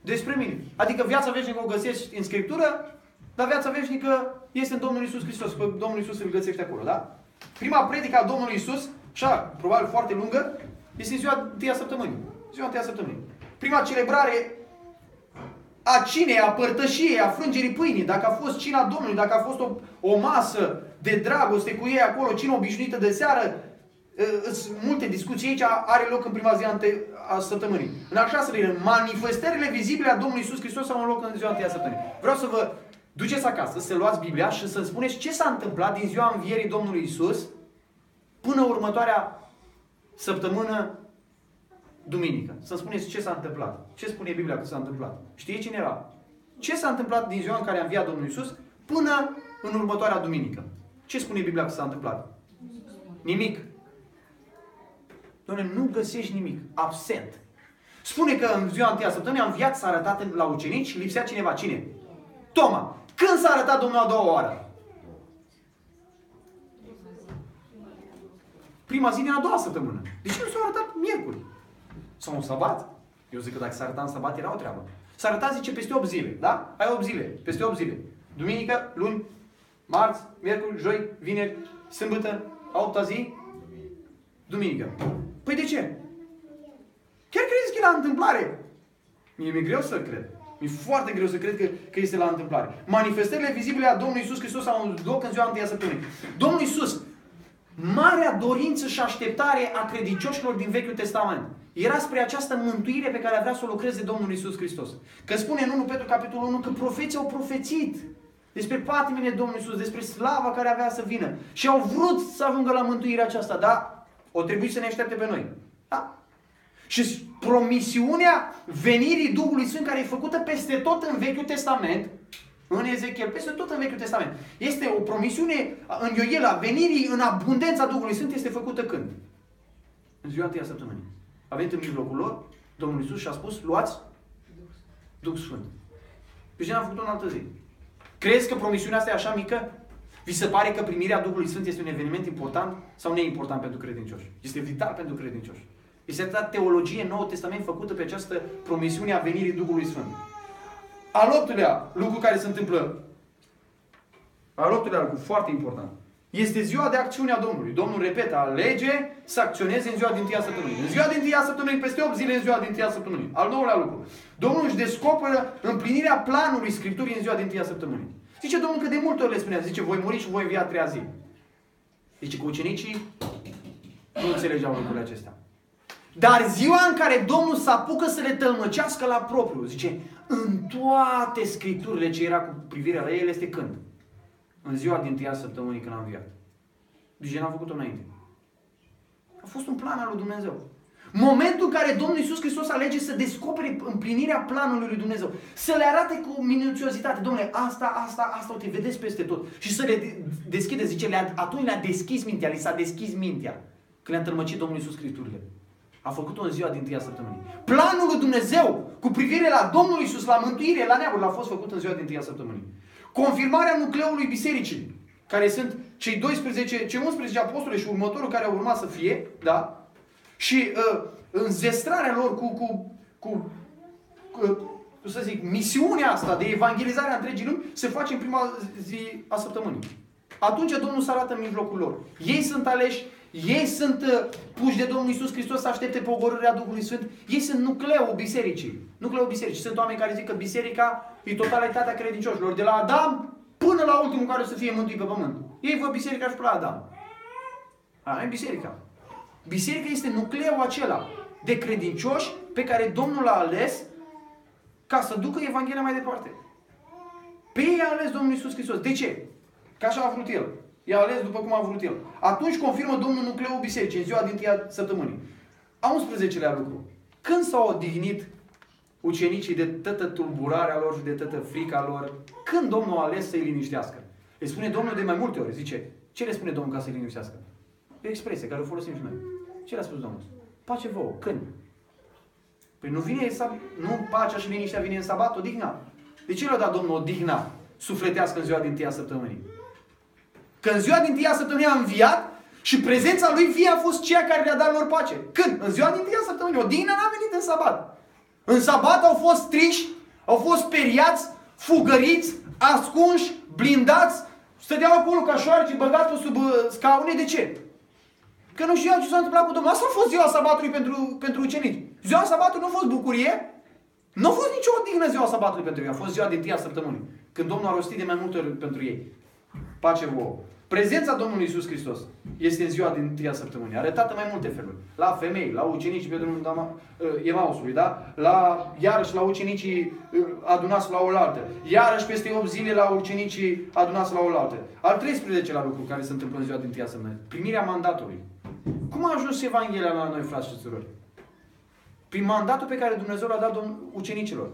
[SPEAKER 1] Despre mine. Adică viața veșnică o găsești în Scriptură, dar viața veșnică este în Domnul Isus Hristos. Pe Domnul Isus îl găsește acolo, da? Prima predică a Domnului Isus, așa, probabil foarte lungă, este ziua întâia săptămânii. Ziua întâia săptămânii prima celebrare a cinei, a părtășiei, a frângerii pâinii, dacă a fost cina Domnului, dacă a fost o, o masă de dragoste cu ei acolo, cină obișnuită de seară, sunt multe discuții aici, are loc în prima zi a săptămânii. În al șaselea rând, manifestările vizibile a Domnului Isus Hristos au loc în ziua întâia săptămânii. Vreau să vă duceți acasă, să luați Biblia și să spuneți ce s-a întâmplat din ziua învierii Domnului Isus până următoarea săptămână duminică. Să spuneți ce s-a întâmplat. Ce spune Biblia că s-a întâmplat? Știe cineva? Ce s-a întâmplat din ziua în care a înviat Domnul Isus până în următoarea duminică? Ce spune Biblia că s-a întâmplat? Nimic. Doamne, nu găsești nimic. Absent. Spune că în ziua întâia săptămânii a înviat, s-a arătat la ucenici și lipsea cineva. Cine? Toma. Când s-a arătat Domnul a doua oară? Prima zi din a doua săptămână. De ce nu s-a arătat miercuri? Sau un sabat? Eu zic că dacă s-a arătat în sabat era o treabă. S-a arătat, zice, peste 8 zile. Da? Ai 8 zile. Peste 8 zile. Duminică, luni, marți, miercuri, joi, vineri, sâmbătă, a 8 zi, duminică. Păi de ce? Chiar credeți că e la întâmplare? Mie mi-e greu să cred. Mi-e foarte greu să cred că, că este la întâmplare. Manifestările vizibile a Domnului Isus Hristos au un loc în ziua întâia săptămânii. Domnul Isus, marea dorință și așteptare a credincioșilor din Vechiul Testament era spre această mântuire pe care vrea să o lucreze Domnul Isus Hristos. Că spune în 1 Petru capitolul 1 că profeții au profețit despre patimile Domnului Isus, despre slava care avea să vină. Și au vrut să ajungă la mântuirea aceasta, dar o trebuie să ne aștepte pe noi. Da? Și promisiunea venirii Duhului Sfânt care e făcută peste tot în Vechiul Testament, în Ezechiel, peste tot în Vechiul Testament. Este o promisiune în Ioela, venirii în abundența Duhului Sfânt este făcută când? În ziua întâia săptămânii. A venit în mijlocul lor, Domnul Isus și a spus, luați Duh Sfânt. Pe ce n-a făcut-o în altă zi? Crezi că promisiunea asta e așa mică? Vi se pare că primirea Duhului Sfânt este un eveniment important sau neimportant pentru credincioși? Este vital pentru credincioși. Este atâta teologie în Noul Testament făcută pe această promisiune a venirii Duhului Sfânt. Al optulea lucru care se întâmplă, al optulea lucru foarte important, este ziua de acțiune a Domnului. Domnul repetă, alege să acționeze în ziua din tâia săptămânii. În ziua din tâia săptămânii, peste 8 zile în ziua din tâia săptămânii. Al doilea lucru. Domnul își descoperă împlinirea planului Scripturii în ziua din tâia săptămânii. Zice Domnul că de multe ori le spunea, zice, voi muri și voi învia a treia zi. Zice că ucenicii nu înțelegeau lucrurile acestea. Dar ziua în care Domnul se apucă să le tălmăcească la propriu, zice, în toate scripturile ce era cu privire la ele este când? În ziua din tâia săptămânii când am înviat. Deci n-am făcut-o înainte. A fost un plan al lui Dumnezeu. Momentul în care Domnul Iisus Hristos alege să descopere împlinirea planului lui Dumnezeu, să le arate cu minuțiozitate, domnule, asta, asta, asta, o te vedeți peste tot. Și să le deschide, zice, le atunci le-a deschis mintea, li s-a deschis mintea. Când le-a întâlmăcit Domnul Iisus Scripturile. A făcut-o în ziua din tâia săptămânii. Planul lui Dumnezeu cu privire la Domnul Iisus, la mântuire, la neamuri, a fost făcut în ziua din tâia săptămânii. Confirmarea nucleului bisericii, care sunt cei 12, cei 11 apostole și următorul care au urmat să fie, da? Și uh, înzestrarea lor cu, cu, cu, cu uh, să zic, misiunea asta de evangelizare a întregii lumi se face în prima zi a săptămânii. Atunci Domnul se arată în mijlocul lor. Ei sunt aleși, ei sunt uh, puși de Domnul Isus Hristos să aștepte pogorârea Duhului Sfânt. Ei sunt nucleul bisericii. Nucleul bisericii. Sunt oameni care zic că biserica e totalitatea credincioșilor. De la Adam până la ultimul care să fie mântuit pe pământ. Ei văd biserica și pe la Adam. Aia e biserica. Biserica este nucleul acela de credincioși pe care Domnul l-a ales ca să ducă Evanghelia mai departe. Pe ei a ales Domnul Isus Hristos. De ce? Că așa a vrut El. I-a ales după cum a vrut El. Atunci confirmă Domnul nucleul bisericii în ziua din tia săptămânii. A 11-lea lucru. Când s-au odihnit ucenicii de tătă tulburarea lor și de tătă frica lor, când Domnul a ales să-i liniștească? Le spune Domnul de mai multe ori. Zice, ce le spune Domnul ca să-i liniștească? E o expresie care o folosim și noi. Ce le-a spus Domnul? Pace vouă. Când? Păi nu vine, nu pacea și liniștea vine în sabat, odihna. De ce le-a dat Domnul odihna sufletească în ziua din tâia săptămânii? Că în ziua din tâia săptămânii a înviat și prezența lui vie a fost ceea care le-a dat lor pace. Când? În ziua din tâia săptămânii. Odihnă n-a venit în sabat. În sabat au fost triși, au fost speriați, fugăriți, ascunși, blindați, stăteau acolo ca șoareci, băgați pe sub uh, scaune. De ce? Că nu știau ce s-a întâmplat cu Domnul. Asta a fost ziua sabatului pentru, pentru ucenici. Ziua sabatului nu a fost bucurie, nu a fost nicio odihnă ziua sabatului pentru ei. A fost ziua din tâia săptămânii. Când Domnul a rostit de mai multe ori pentru ei. Pace vouă. Prezența Domnului Isus Hristos este în ziua din tâia săptămânii, arătată mai multe feluri. La femei, la ucenici pe drumul uh, Emausului, da? La, iarăși la ucenicii uh, adunați la oaltă. Iarăși peste 8 zile la ucenicii adunați la oaltă. Al 13-lea lucru care se întâmplă în ziua din tâia săptămânii. Primirea mandatului. Cum a ajuns Evanghelia la noi, frați și surori? Prin mandatul pe care Dumnezeu l-a dat ucenicilor.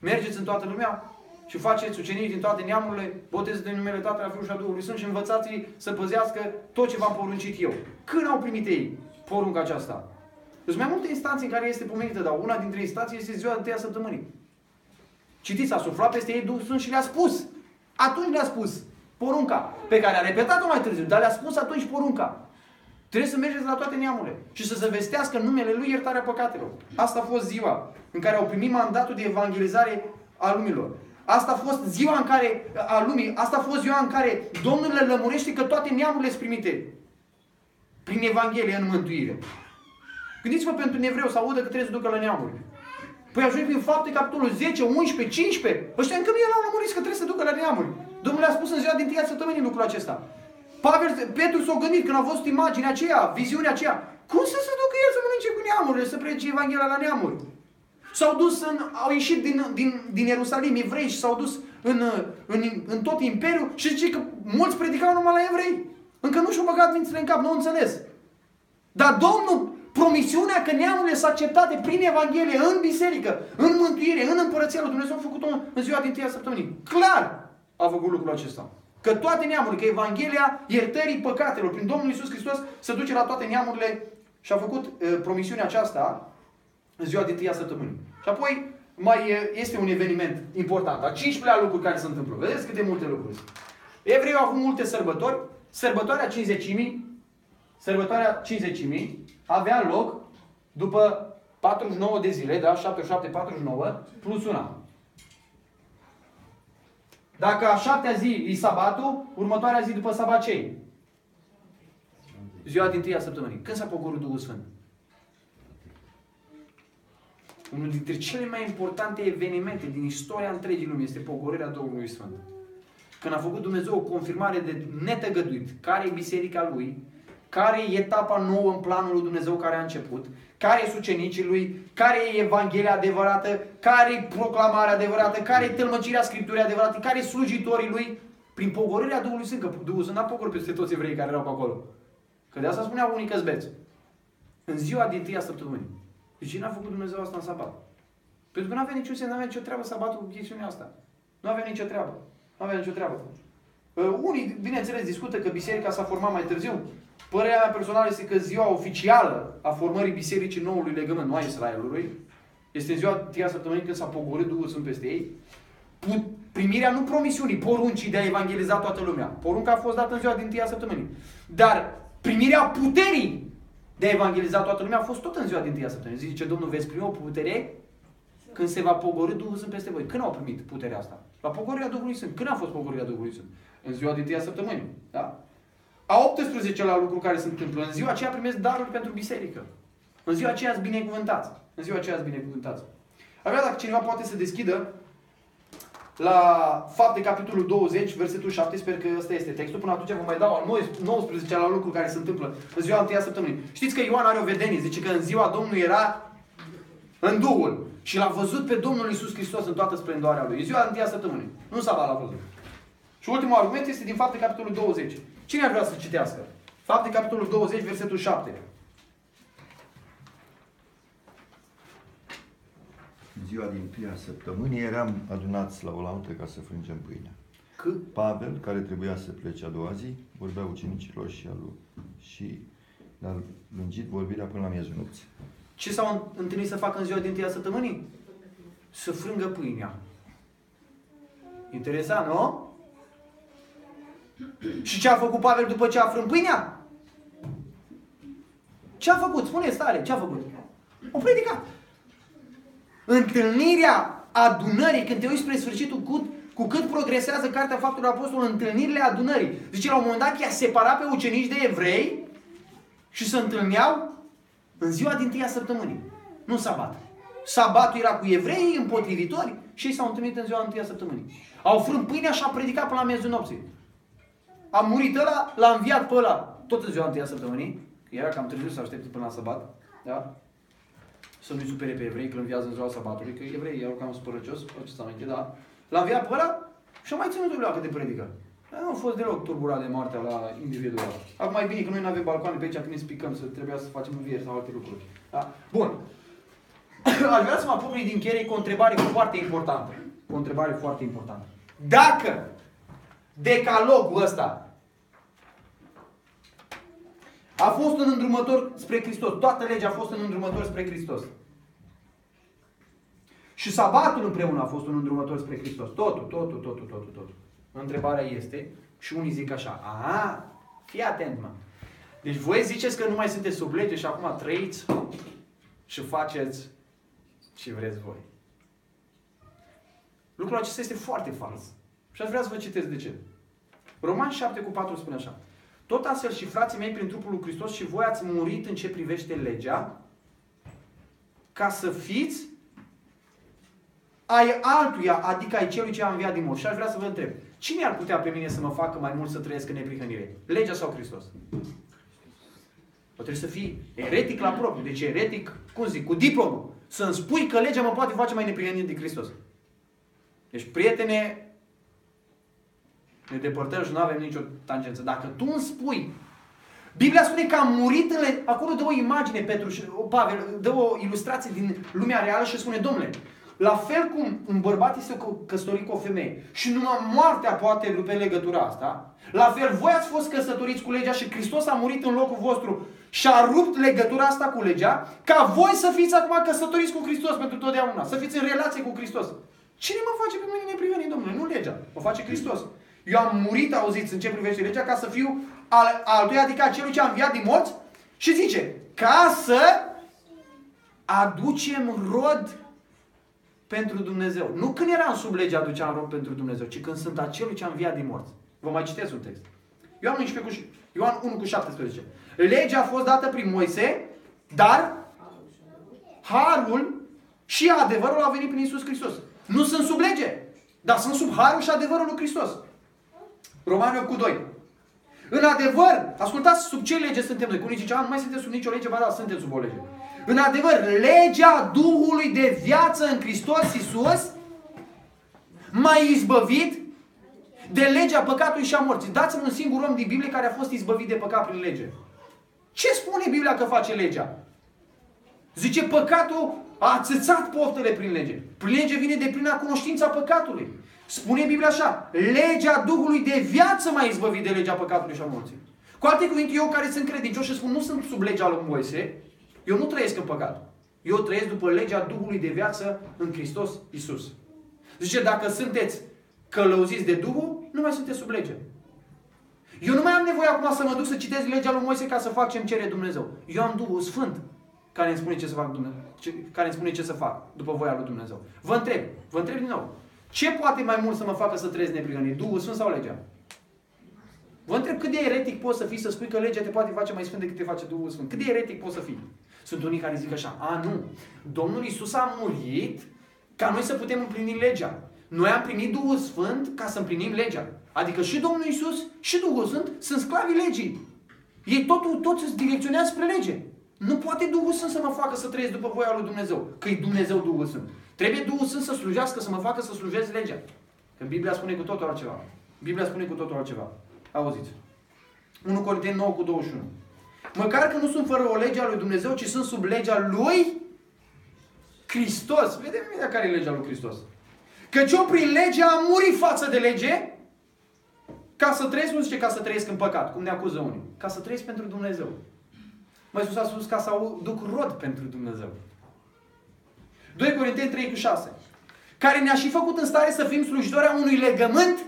[SPEAKER 1] Mergeți în toată lumea, și faceți ucenici din toate neamurile, botez de numele Tatălui, Fiului și a Duhului Sfânt și învățați-i să păzească tot ce v-am poruncit eu. Când au primit ei porunca aceasta? Sunt mai multe instanțe în care este pomenită, dar una dintre instanțe este ziua întâia săptămânii. Citiți, a suflat peste ei Duhul Sfânt și le-a spus. Atunci le-a spus porunca, pe care a repetat-o mai târziu, dar le-a spus atunci porunca. Trebuie să mergeți la toate neamurile și să se vestească în numele Lui iertarea păcatelor. Asta a fost ziua în care au primit mandatul de evangelizare a lumilor. Asta a fost ziua în care, a lumii, asta a fost ziua în care Domnul le lămurește că toate neamurile sunt primite prin Evanghelie în mântuire. Gândiți-vă pentru un evreu să audă că trebuie să ducă la neamuri. Păi ajungi prin fapte capitolul 10, 11, 15. Ăștia încă nu erau lămuriți că trebuie să ducă la neamuri. Domnul a spus în ziua din tâia săptămânii lucrul acesta. Pavel, Petru s-a gândit când a văzut imaginea aceea, viziunea aceea. Cum să se ducă el să mănânce cu neamurile, să predice Evanghelia la neamuri? S-au dus în, au ieșit din, din, din Ierusalim evrei și s-au dus în, în, în tot imperiul și zice că mulți predicau numai la evrei. Încă nu și-au băgat mințile în cap, nu au înțeles. Dar Domnul, promisiunea că neamurile sunt acceptate prin Evanghelie, în biserică, în mântuire, în împărăția lui Dumnezeu, a făcut-o în ziua din tâia săptămânii. Clar a făcut lucrul acesta. Că toate neamurile, că Evanghelia iertării păcatelor prin Domnul Isus Hristos se duce la toate neamurile și a făcut uh, promisiunea aceasta în ziua din tâia săptămânii. Și apoi mai este un eveniment important. A 15-lea lucruri care se întâmplă. Vedeți cât de multe lucruri. Evreii au avut multe sărbători. Sărbătoarea 50 sărbătoarea 50 avea loc după 49 de zile, da? 77, 49, plus una. Dacă a șaptea zi e sabatul, următoarea zi după sabat ce Ziua din tâia săptămânii. Când s-a pogorât Duhul Sfânt? Unul dintre cele mai importante evenimente din istoria întregii lumii este pogorârea Duhului Sfânt. Când a făcut Dumnezeu o confirmare de netăgăduit care e biserica lui, care e etapa nouă în planul lui Dumnezeu care a început, care e ucenicii lui, care e Evanghelia adevărată, care e proclamarea adevărată, care e tălmăcirea Scripturii adevărate, care e slujitorii lui, prin pogorârea Duhului Sfânt, că Duhul Sfânt n-a pogorât peste toți evreii care erau pe acolo. Că de asta spunea unii căzbeți. În ziua din tâia săptămânii. De ce n-a făcut Dumnezeu asta în sabat? Pentru că nu avea niciun sens, nu avea nicio treabă sabatul cu chestiunea asta. Nu avea nicio treabă. Nu avea nicio treabă. Uh, unii, bineînțeles, discută că biserica s-a format mai târziu. Părerea mea personală este că ziua oficială a formării bisericii noului legământ, nu a Israelului, este în ziua tâia săptămânii când s-a pogorât Duhul Sfânt peste ei. Primirea nu promisiunii, poruncii de a evangeliza toată lumea. Porunca a fost dată în ziua din tâia săptămânii. Dar primirea puterii de a evangeliza toată lumea a fost tot în ziua din tâia săptămânii. Zice Domnul, veți primi o putere când se va pogorâ Duhul Sfânt peste voi. Când au primit puterea asta? La pogorârea Duhului Sfânt. Când a fost pogorârea Duhului Sfânt? În ziua din tâia săptămânii. Da? A 18 la lucru care se întâmplă. În ziua aceea primesc daruri pentru biserică. În ziua aceea sunt binecuvântați. În ziua aceea sunt binecuvântați. Avea dacă cineva poate să deschidă la fapte capitolul 20, versetul 7, sper că ăsta este textul. Până atunci vă mai dau al 19 la lucru care se întâmplă în ziua întâia săptămânii. Știți că Ioan are o vedenie, zice că în ziua Domnului era în Duhul și l-a văzut pe Domnul Isus Hristos în toată splendoarea Lui. E ziua întâia săptămânii. Nu s-a l-a văzut. Și ultimul argument este din fapte capitolul 20. Cine ar vrea să citească? Fapte capitolul 20, versetul 7.
[SPEAKER 3] Ziua din tâia săptămânii eram adunați la oaltă ca să frângem pâinea.
[SPEAKER 1] Cât?
[SPEAKER 3] Pavel, care trebuia să plece a doua zi, vorbea ucenicilor și, alu, și l-a lungit vorbirea până la miezul nopții.
[SPEAKER 1] Ce s-au întâlnit să facă în ziua din tâia săptămânii? Să frângă pâinea. Interesant, nu? Și ce a făcut Pavel după ce a frânt pâinea? Ce a făcut? Spune stare, ce a făcut? O predicat. Întâlnirea adunării, când te uiți spre sfârșitul cu, cu cât progresează Cartea Faptelor Apostolului, întâlnirile adunării. Zice, la un moment dat, i-a separat pe ucenici de evrei și se întâlneau în ziua din tâia săptămânii. Nu sabat. Sabatul era cu evrei împotrivitori și ei s-au întâlnit în ziua întâia săptămânii. Au frânt pâinea și a predicat până la miezul nopții. A murit ăla, l-a înviat pe ăla, tot în ziua întâia săptămânii, că era cam târziu să aștepte până la sabat, da? Să nu-i supere pe evrei că îl înviază în ziua sabatului, că evreii erau cam spărăcios, faceți aminte, da? L-a înviat pe ăla și a mai ținut o leacă de predică. Nu a fost deloc turburat de moartea la individul ăla. Acum mai bine că noi nu avem balcoane pe aici când ne spicăm, să trebuia să facem învieri sau alte lucruri. Da? Bun. Aș vrea să mă apuc din încheiere cu o întrebare foarte importantă. Cu o întrebare foarte importantă. Dacă decalogul ăsta a fost un îndrumător spre Hristos. Toată legea a fost un îndrumător spre Hristos. Și sabatul împreună a fost un îndrumător spre Hristos. Totul, totul, totul, totul, totul. Întrebarea este, și unii zic așa, a, fii atent, mă. Deci voi ziceți că nu mai sunteți sub lege și acum trăiți și faceți și vreți voi. Lucrul acesta este foarte fals. Și aș vrea să vă citesc de ce. Roman 7 cu 4 spune așa. Tot astfel și frații mei prin trupul lui Hristos și voi ați murit în ce privește legea ca să fiți ai altuia, adică ai celui ce a înviat din morți. Și aș vrea să vă întreb, cine ar putea pe mine să mă facă mai mult să trăiesc în neprihănire? Legea sau Hristos? O trebuie să fii eretic la propriu. Deci eretic, cum zic, cu diplomă. Să-mi spui că legea mă poate face mai neprihănit de Hristos. Deci, prietene, ne depărtăm și nu avem nicio tangență. Dacă tu îmi spui Biblia spune că am murit în le... Acolo dă o imagine, Petru și Pavel, dă o ilustrație din lumea reală și spune, domnule, la fel cum un bărbat este căsătorit cu o femeie și numai moartea poate rupe legătura asta, la fel voi ați fost căsătoriți cu legea și Hristos a murit în locul vostru și a rupt legătura asta cu legea, ca voi să fiți acum căsătoriți cu Hristos pentru totdeauna, să fiți în relație cu Hristos. Cine mă face pe mine neprihănit, domnule? Nu legea, o face Hristos. Eu am murit, auziți, în ce privește legea, ca să fiu al, altuia, adică a celui ce a înviat din morți și zice, ca să aducem rod pentru Dumnezeu. Nu când eram sub lege aduceam rog pentru Dumnezeu, ci când sunt acelui ce a înviat din morți. Vă mai citesc un text. Ioan, 11 cu, Ioan 1 cu 17. Legea a fost dată prin Moise, dar harul și adevărul a venit prin Isus Hristos. Nu sunt sub lege, dar sunt sub harul și adevărul lui Hristos. Romani cu 2. În adevăr, ascultați sub ce lege suntem noi. Cu unii zice, nu mai suntem sub nicio lege, ba da, suntem sub o lege. În adevăr, legea Duhului de viață în Hristos Iisus m-a izbăvit de legea păcatului și a morții. Dați-mi un singur om din Biblie care a fost izbăvit de păcat prin lege. Ce spune Biblia că face legea? Zice, păcatul a țățat poftele prin lege. Prin lege vine de plina cunoștința păcatului. Spune Biblia așa, legea Duhului de viață m-a izbăvit de legea păcatului și a morții. Cu alte cuvinte, eu care sunt credincios și spun, nu sunt sub legea lui Moise, eu nu trăiesc în păcat. Eu trăiesc după legea Duhului de viață în Hristos Isus. Zice, dacă sunteți călăuziți de Duhul, nu mai sunteți sub lege. Eu nu mai am nevoie acum să mă duc să citesc legea lui Moise ca să fac ce îmi cere Dumnezeu. Eu am Duhul Sfânt care îmi spune ce să fac Dumnezeu, care îmi spune ce să fac după voia lui Dumnezeu. Vă întreb, vă întreb din nou. Ce poate mai mult să mă facă să trăiesc neprihănit? Duhul Sfânt sau legea? Vă întreb cât de eretic poți să fii să spui că legea te poate face mai sfânt decât te face Duhul Sfânt. Cât de eretic poți să fii? Sunt unii care zic așa, a, nu, Domnul Isus a murit ca noi să putem împlini legea. Noi am primit Duhul Sfânt ca să împlinim legea. Adică și Domnul Isus și Duhul Sfânt sunt sclavii legii. Ei totul, toți se direcționează spre lege. Nu poate Duhul Sfânt să mă facă să trăiesc după voia lui Dumnezeu, că e Dumnezeu Duhul Sfânt. Trebuie Duhul Sfânt să slujească, să mă facă să slujesc legea. Că Biblia spune cu totul altceva. Biblia spune cu totul altceva. Auziți. 1 Corinteni 9 cu 21. Măcar că nu sunt fără o lege a lui Dumnezeu, ci sunt sub legea lui Hristos. Vedem imediat care e legea lui Hristos. Căci eu prin lege am murit față de lege ca să trăiesc, nu zice ca să trăiesc în păcat, cum ne acuză unii. Ca să trăiesc pentru Dumnezeu. Mai sus a spus ca să duc rod pentru Dumnezeu. 2 Corinteni 3 cu 6. Care ne-a și făcut în stare să fim slujitori a unui legământ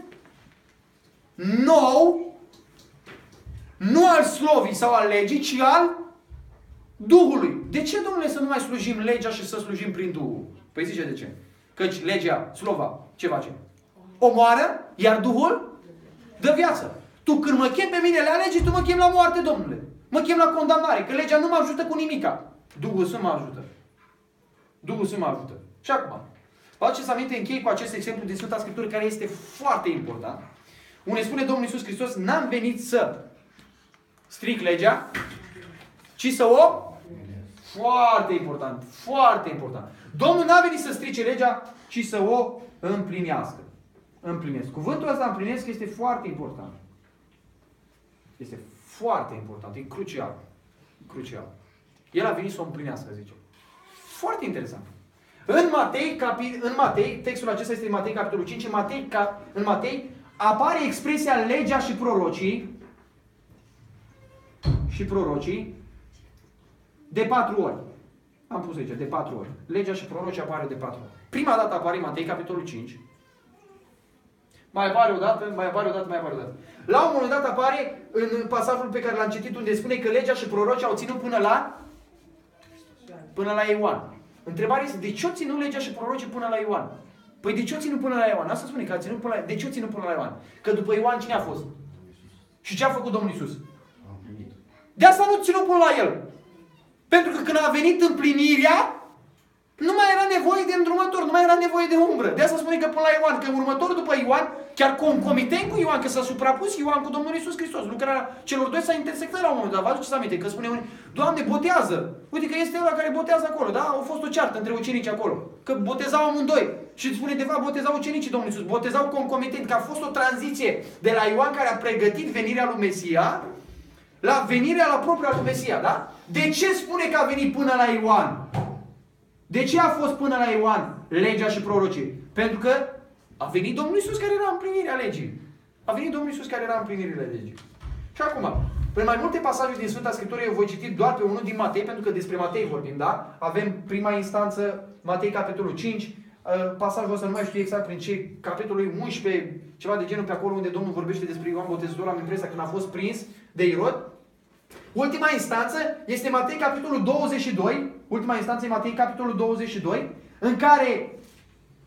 [SPEAKER 1] nou nu al slovii sau al legii, ci al Duhului. De ce, domnule, să nu mai slujim legea și să slujim prin Duhul? Păi zice de ce? Căci legea, slova, ce face? Omoară, iar Duhul dă viață. Tu când mă chem pe mine la lege, tu mă chem la moarte, domnule. Mă chem la condamnare, că legea nu mă ajută cu nimica. Duhul să mă ajută. Duhul să mă ajută. Și acum, faceți aminte, închei cu acest exemplu din Sfânta Scriptură care este foarte important. Unde spune Domnul Iisus Hristos, n-am venit să stric legea, ci să o... Foarte important, foarte important. Domnul n-a venit să strice legea, ci să o împlinească. Împlinesc. Cuvântul ăsta împlinesc este foarte important. Este foarte important, e crucial. Crucial. El a venit să o împlinească, zice. Foarte interesant. În Matei, capi, în Matei, textul acesta este în Matei, capitolul 5, în Matei, ca, în Matei apare expresia legea și prorocii și prorocii de patru ori. Am pus aici, de patru ori. Legea și prorocii apare de patru ori. Prima dată apare Matei, capitolul 5. Mai apare o dată, mai apare o dată, mai apare o dată. La un moment dat apare în pasajul pe care l-am citit unde spune că legea și prorocii au ținut până la până la Ioan. Întrebarea este, de ce o ținut legea și prorocii până la Ioan? Păi de ce o ținut până la Ioan? Asta spune că a ținut până la... De ce o ținut până la Ioan? Că după Ioan cine a fost? Și ce a făcut Domnul Isus? De asta nu ținut până la el. Pentru că când a venit împlinirea, nu mai era nevoie de îndrumător, nu mai era nevoie de umbră. De asta spune că până la Ioan, că următorul după Ioan, chiar concomitent cu Ioan, că s-a suprapus Ioan cu Domnul Isus Hristos. Lucrarea celor doi s-a intersectat la un moment dat. Vă aduceți aminte că spune unii, Doamne, botează. Uite că este ăla care botează acolo, da? A fost o ceartă între ucenici acolo. Că botezau amândoi. Și spune, de fapt, botezau ucenicii Domnului Isus. Botezau concomitent, că a fost o tranziție de la Ioan care a pregătit venirea lui Mesia la venirea la propria lui Mesia, da? De ce spune că a venit până la Ioan? De ce a fost până la Ioan legea și prorocii? Pentru că a venit Domnul Isus care era împlinirea legii. A venit Domnul Isus care era împlinirea legii. Și acum, în mai multe pasaje din Sfânta Scriptură eu voi citi doar pe unul din Matei, pentru că despre Matei vorbim, da? Avem prima instanță, Matei capitolul 5, uh, pasajul ăsta nu mai știu exact prin ce, capitolul 11, ceva de genul pe acolo unde Domnul vorbește despre Ioan Botezător, am impresia când a fost prins de Irod. Ultima instanță este Matei capitolul 22, ultima instanță e Matei capitolul 22, în care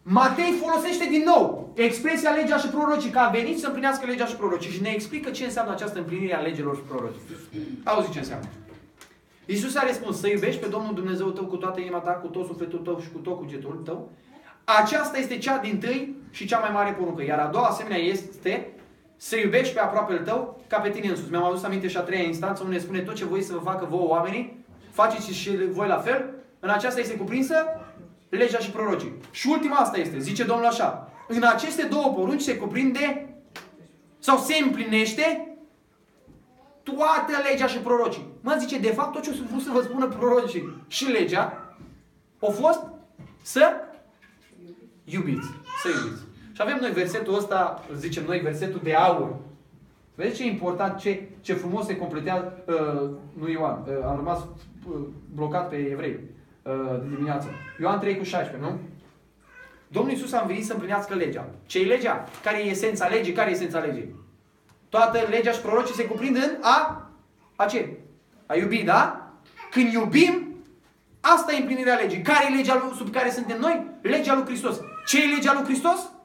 [SPEAKER 1] Matei folosește din nou expresia legea și prorocii, că a venit să împlinească legea și prorocii și ne explică ce înseamnă această împlinire a legilor și prorocii. Auzi ce înseamnă. Iisus a răspuns să iubești pe Domnul Dumnezeu tău cu toată inima ta, cu tot sufletul tău și cu tot cugetul tău. Aceasta este cea din tâi și cea mai mare poruncă. Iar a doua asemenea este să iubești pe aproapele tău ca pe tine însuți. Mi-am adus aminte și a treia instanță unde spune tot ce voi să vă facă vouă oamenii, faceți și voi la fel. În aceasta este cuprinsă legea și prorocii. Și ultima asta este, zice Domnul așa, în aceste două porunci se cuprinde sau se împlinește toată legea și prorocii. Mă zice, de fapt, tot ce o vrut să vă spună prorocii și legea, a fost să iubiți. Să iubiți. Și avem noi versetul ăsta, zicem noi, versetul de aur. Vedeți ce important, ce, ce frumos se completează, uh, nu Ioan, uh, am rămas uh, blocat pe evrei uh, de dimineață. Ioan 3 cu 16, nu? Domnul Iisus a venit să împlinească legea. Ce e legea? Care e esența legii? Care e esența legii? Toată legea și prorocii se cuprind în a, a ce? A iubi, da? Când iubim, asta e împlinirea legii. Care e legea lui, sub care suntem noi? Legea lui Hristos. Ce e legea lui Hristos?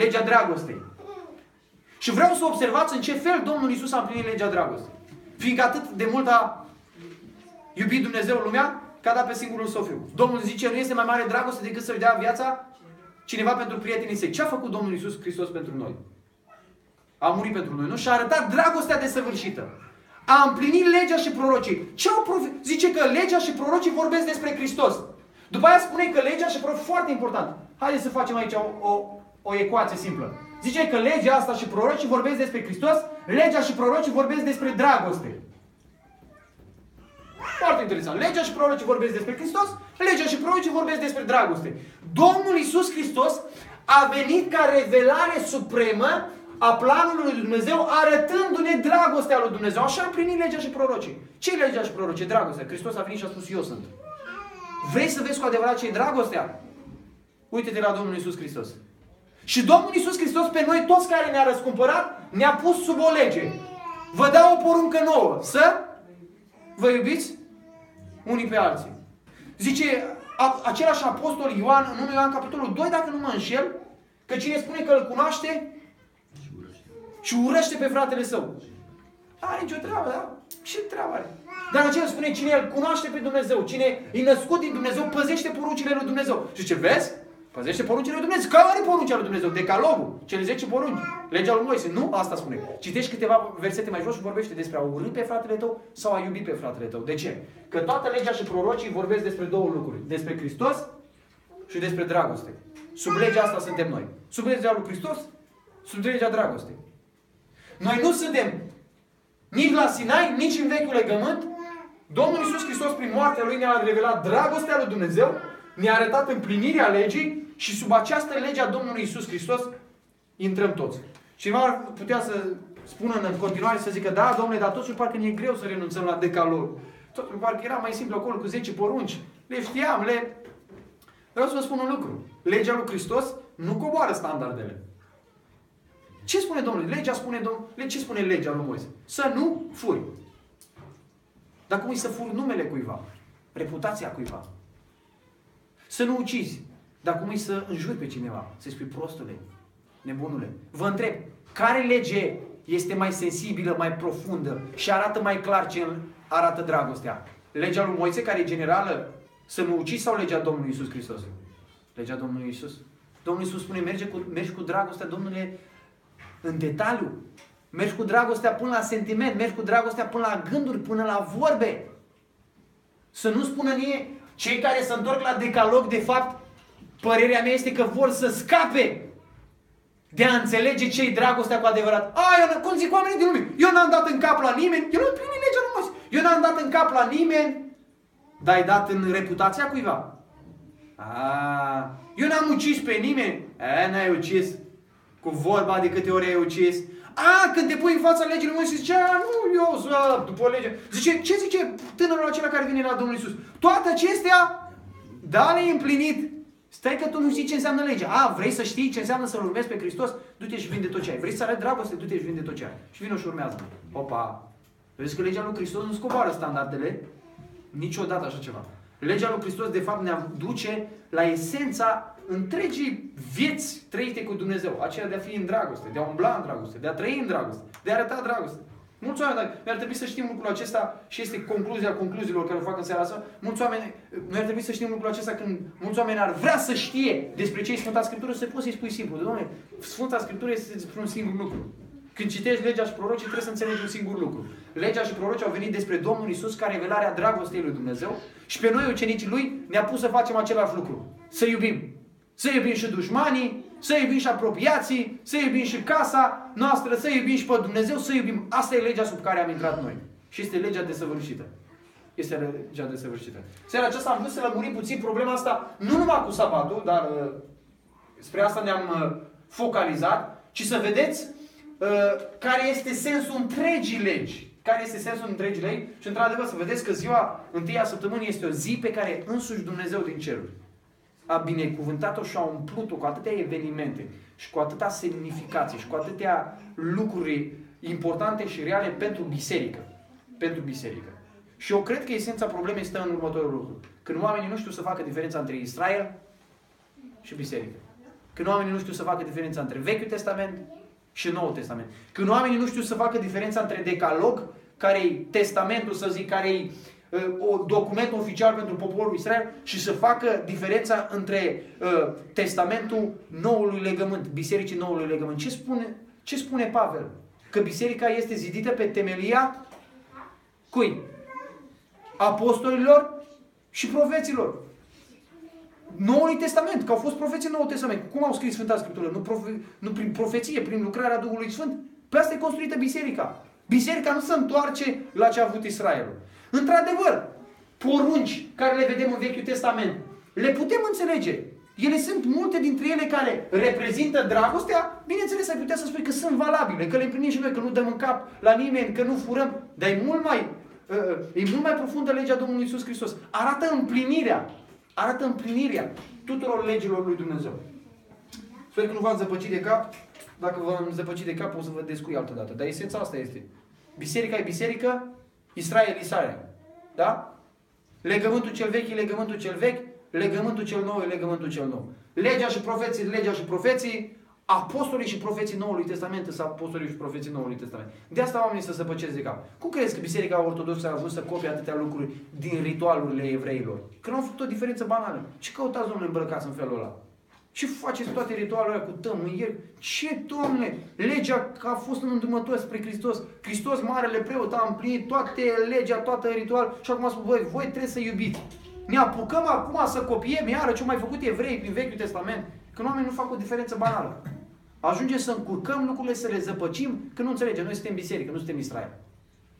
[SPEAKER 1] Legea dragostei. Și vreau să observați în ce fel Domnul Isus a împlinit legea dragostei. Fiindcă atât de mult a iubit Dumnezeu lumea, că a dat pe singurul său fiu. Domnul zice, nu este mai mare dragoste decât să-și dea viața cineva pentru prietenii săi. Ce a făcut Domnul Isus Hristos pentru noi? A murit pentru noi, nu? Și a arătat dragostea desăvârșită. A împlinit legea și prorocii. Ce au profi... Zice că legea și prorocii vorbesc despre Hristos. După aia spune că legea și prorocii, foarte important. Haideți să facem aici o, o, o ecuație simplă. Zice că legea asta și prorocii vorbesc despre Hristos, legea și prorocii vorbesc despre dragoste. Foarte interesant. Legea și prorocii vorbesc despre Hristos, legea și prorocii vorbesc despre dragoste. Domnul Isus Hristos a venit ca revelare supremă a planului lui Dumnezeu, arătându-ne dragostea lui Dumnezeu. Așa a împlinit legea și prorocii. Ce e legea și prorocii? Dragostea. Hristos a venit și a spus, eu sunt. Vrei să vezi cu adevărat ce e dragostea? Uite-te la Domnul Isus Hristos. Și Domnul Isus Hristos pe noi toți care ne-a răscumpărat ne-a pus sub o lege. Vă dau o poruncă nouă. Să vă iubiți unii pe alții. Zice a, același apostol Ioan în 1 Ioan capitolul 2, dacă nu mă înșel, că cine spune că îl cunoaște și urăște pe fratele său. Are nicio treabă, da? Ce treabă are? Dar aceea spune cine îl cunoaște pe Dumnezeu, cine e născut din Dumnezeu, păzește poruncile lui Dumnezeu. Și ce vezi? Păzește poruncile lui Dumnezeu. Care are poruncea lui Dumnezeu? Decalogul. Cele 10 porunci. Legea lui Moise. Nu asta spune. Citești câteva versete mai jos și vorbește despre a urâ pe fratele tău sau a iubi pe fratele tău. De ce? Că toată legea și prorocii vorbesc despre două lucruri. Despre Hristos și despre dragoste. Sub legea asta suntem noi. Sub legea lui Hristos, sub legea dragostei. Noi nu suntem nici la Sinai, nici în vechiul legământ. Domnul Iisus Hristos, prin moartea Lui, ne-a revelat dragostea lui Dumnezeu, ne-a arătat împlinirea legii și sub această lege a Domnului Isus Hristos intrăm toți. Cineva ar putea să spună în continuare să zică, da, domnule, dar totuși parcă ne e greu să renunțăm la decalog. Totul parcă era mai simplu acolo cu 10 porunci. Le știam, le... Vreau să vă spun un lucru. Legea lui Hristos nu coboară standardele. Ce spune Domnul? Legea spune, Domnule, ce spune legea lui Moise? Să nu furi. Dar cum e să furi numele cuiva? Reputația cuiva? Să nu ucizi. Dar cum e să înjuri pe cineva? Să-i spui prostule, nebunule. Vă întreb, care lege este mai sensibilă, mai profundă și arată mai clar ce arată dragostea? Legea lui Moise, care e generală, să nu ucizi sau legea Domnului Isus Hristos? Legea Domnului Isus. Domnul Isus spune, merge cu, mergi cu dragostea, Domnule, în detaliu. Mergi cu dragostea până la sentiment, mergi cu dragostea până la gânduri, până la vorbe. Să nu spună nie, cei care se întorc la decalog, de fapt, părerea mea este că vor să scape de a înțelege ce-i dragostea cu adevărat. A, eu, cum zic oamenii din lume, eu n-am dat în cap la nimeni, eu nu primit legea lui Eu n-am dat în cap la nimeni, dar ai dat în reputația cuiva. A, eu n-am ucis pe nimeni. E, n-ai ucis. Cu vorba de câte ori ai ucis. A, când te pui în fața legii lui Moise, zice, nu, eu să, după lege. Zice, ce zice tânărul acela care vine la Domnul Isus? Toate acestea, da, le împlinit. Stai că tu nu știi ce înseamnă legea. A, vrei să știi ce înseamnă să-L urmezi pe Hristos? Du-te și vinde tot ce ai. Vrei să arăți dragoste? Du-te și vinde tot ce ai. Și vină și urmează. Opa! Vezi că legea lui Hristos nu scoboară standardele. Niciodată așa ceva. Legea lui Hristos, de fapt, ne duce la esența întregii vieți trăite cu Dumnezeu. Aceea de a fi în dragoste, de a umbla în dragoste, de a trăi în dragoste, de a arăta dragoste. Mulți oameni, dar mi-ar trebui să știm lucrul acesta și este concluzia concluziilor care o fac în seara asta. Mulți oameni, noi ar trebui să știm lucrul acesta când mulți oameni ar vrea să știe despre ce e Sfânta Scriptură, să poți să-i spui simplu. Dom'le, Sfânta Scriptură este despre un singur lucru. Când citești legea și prorocii, trebuie să înțelegi un singur lucru. Legea și prorocii au venit despre Domnul Isus ca revelarea dragostei lui Dumnezeu și pe noi, ucenicii lui, ne-a pus să facem același lucru. Să iubim. Să iubim și dușmanii, să iubim și apropiații, să iubim și casa noastră, să iubim și pe Dumnezeu, să iubim. Asta e legea sub care am intrat noi. Și este legea desăvârșită. Este legea desăvârșită. Seara aceasta am vrut să lămurim puțin problema asta, nu numai cu sabatul, dar uh, spre asta ne-am uh, focalizat, ci să vedeți uh, care este sensul întregii legi. Care este sensul întregii legi și într-adevăr să vedeți că ziua întâia săptămânii este o zi pe care însuși Dumnezeu din ceruri a binecuvântat-o și a umplut-o cu atâtea evenimente și cu atâta semnificație și cu atâtea lucruri importante și reale pentru biserică. Pentru biserică. Și eu cred că esența problemei stă în următorul lucru. Când oamenii nu știu să facă diferența între Israel și biserică. Când oamenii nu știu să facă diferența între Vechiul Testament și Noul Testament. Când oamenii nu știu să facă diferența între Decalog, care e testamentul, să zic, care e o document oficial pentru poporul Israel și să facă diferența între uh, testamentul noului legământ, bisericii noului legământ. Ce spune, ce spune Pavel? Că biserica este zidită pe temelia cui? Apostolilor și profeților. Noului Testament, că au fost profeții Noul Testament. Cum au scris Sfânta Scriptură? Nu, profe, nu prin profeție, prin lucrarea Duhului Sfânt. Pe asta e construită biserica. Biserica nu se întoarce la ce a avut Israelul. Într-adevăr, porunci care le vedem în Vechiul Testament, le putem înțelege. Ele sunt multe dintre ele care reprezintă dragostea, bineînțeles ai putea să spui că sunt valabile, că le împlinim și noi, că nu dăm în cap la nimeni, că nu furăm, dar e mult mai, uh, e mult mai profundă legea Domnului Isus Hristos. Arată împlinirea, arată împlinirea tuturor legilor lui Dumnezeu. Sper că nu v-am zăpăcit de cap, dacă v-am zăpăcit de cap o să vă descui altă dată, dar esența asta este. Biserica e biserică, Israel, Israel. Da? Legământul cel vechi e legământul cel vechi, legământul cel nou e legământul cel nou. Legea și profeții, legea și profeții, apostolii și profeții Noului Testament sunt apostolii și profeții Noului Testament. De asta oamenii să se păcesc de cap. Cum crezi că Biserica Ortodoxă a ajuns să copie atâtea lucruri din ritualurile evreilor? Că nu au făcut o diferență banală. Ce căutați, domnule, îmbrăcați în felul ăla? Ce faceți toate ritualurile cu tămâieri? Ce, domne? Legea a fost în îndrumător spre Hristos. Hristos, Marele Preot, a împlinit toate legea, toată ritual și acum spun, voi, voi trebuie să iubiți. Ne apucăm acum să copiem iară ce au mai făcut evrei prin Vechiul Testament. Că oamenii nu fac o diferență banală. Ajunge să încurcăm lucrurile, să le zăpăcim, că nu înțelegem. Noi suntem biserică, nu suntem Israel.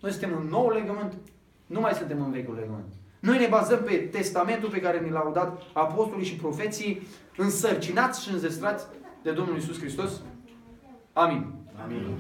[SPEAKER 1] Noi suntem în nou legământ, nu mai suntem în vechiul legământ. Noi ne bazăm pe testamentul pe care ni l-au dat apostolii și profeții însărcinați și înzestrați de Domnul Isus Hristos. Amin. Amin.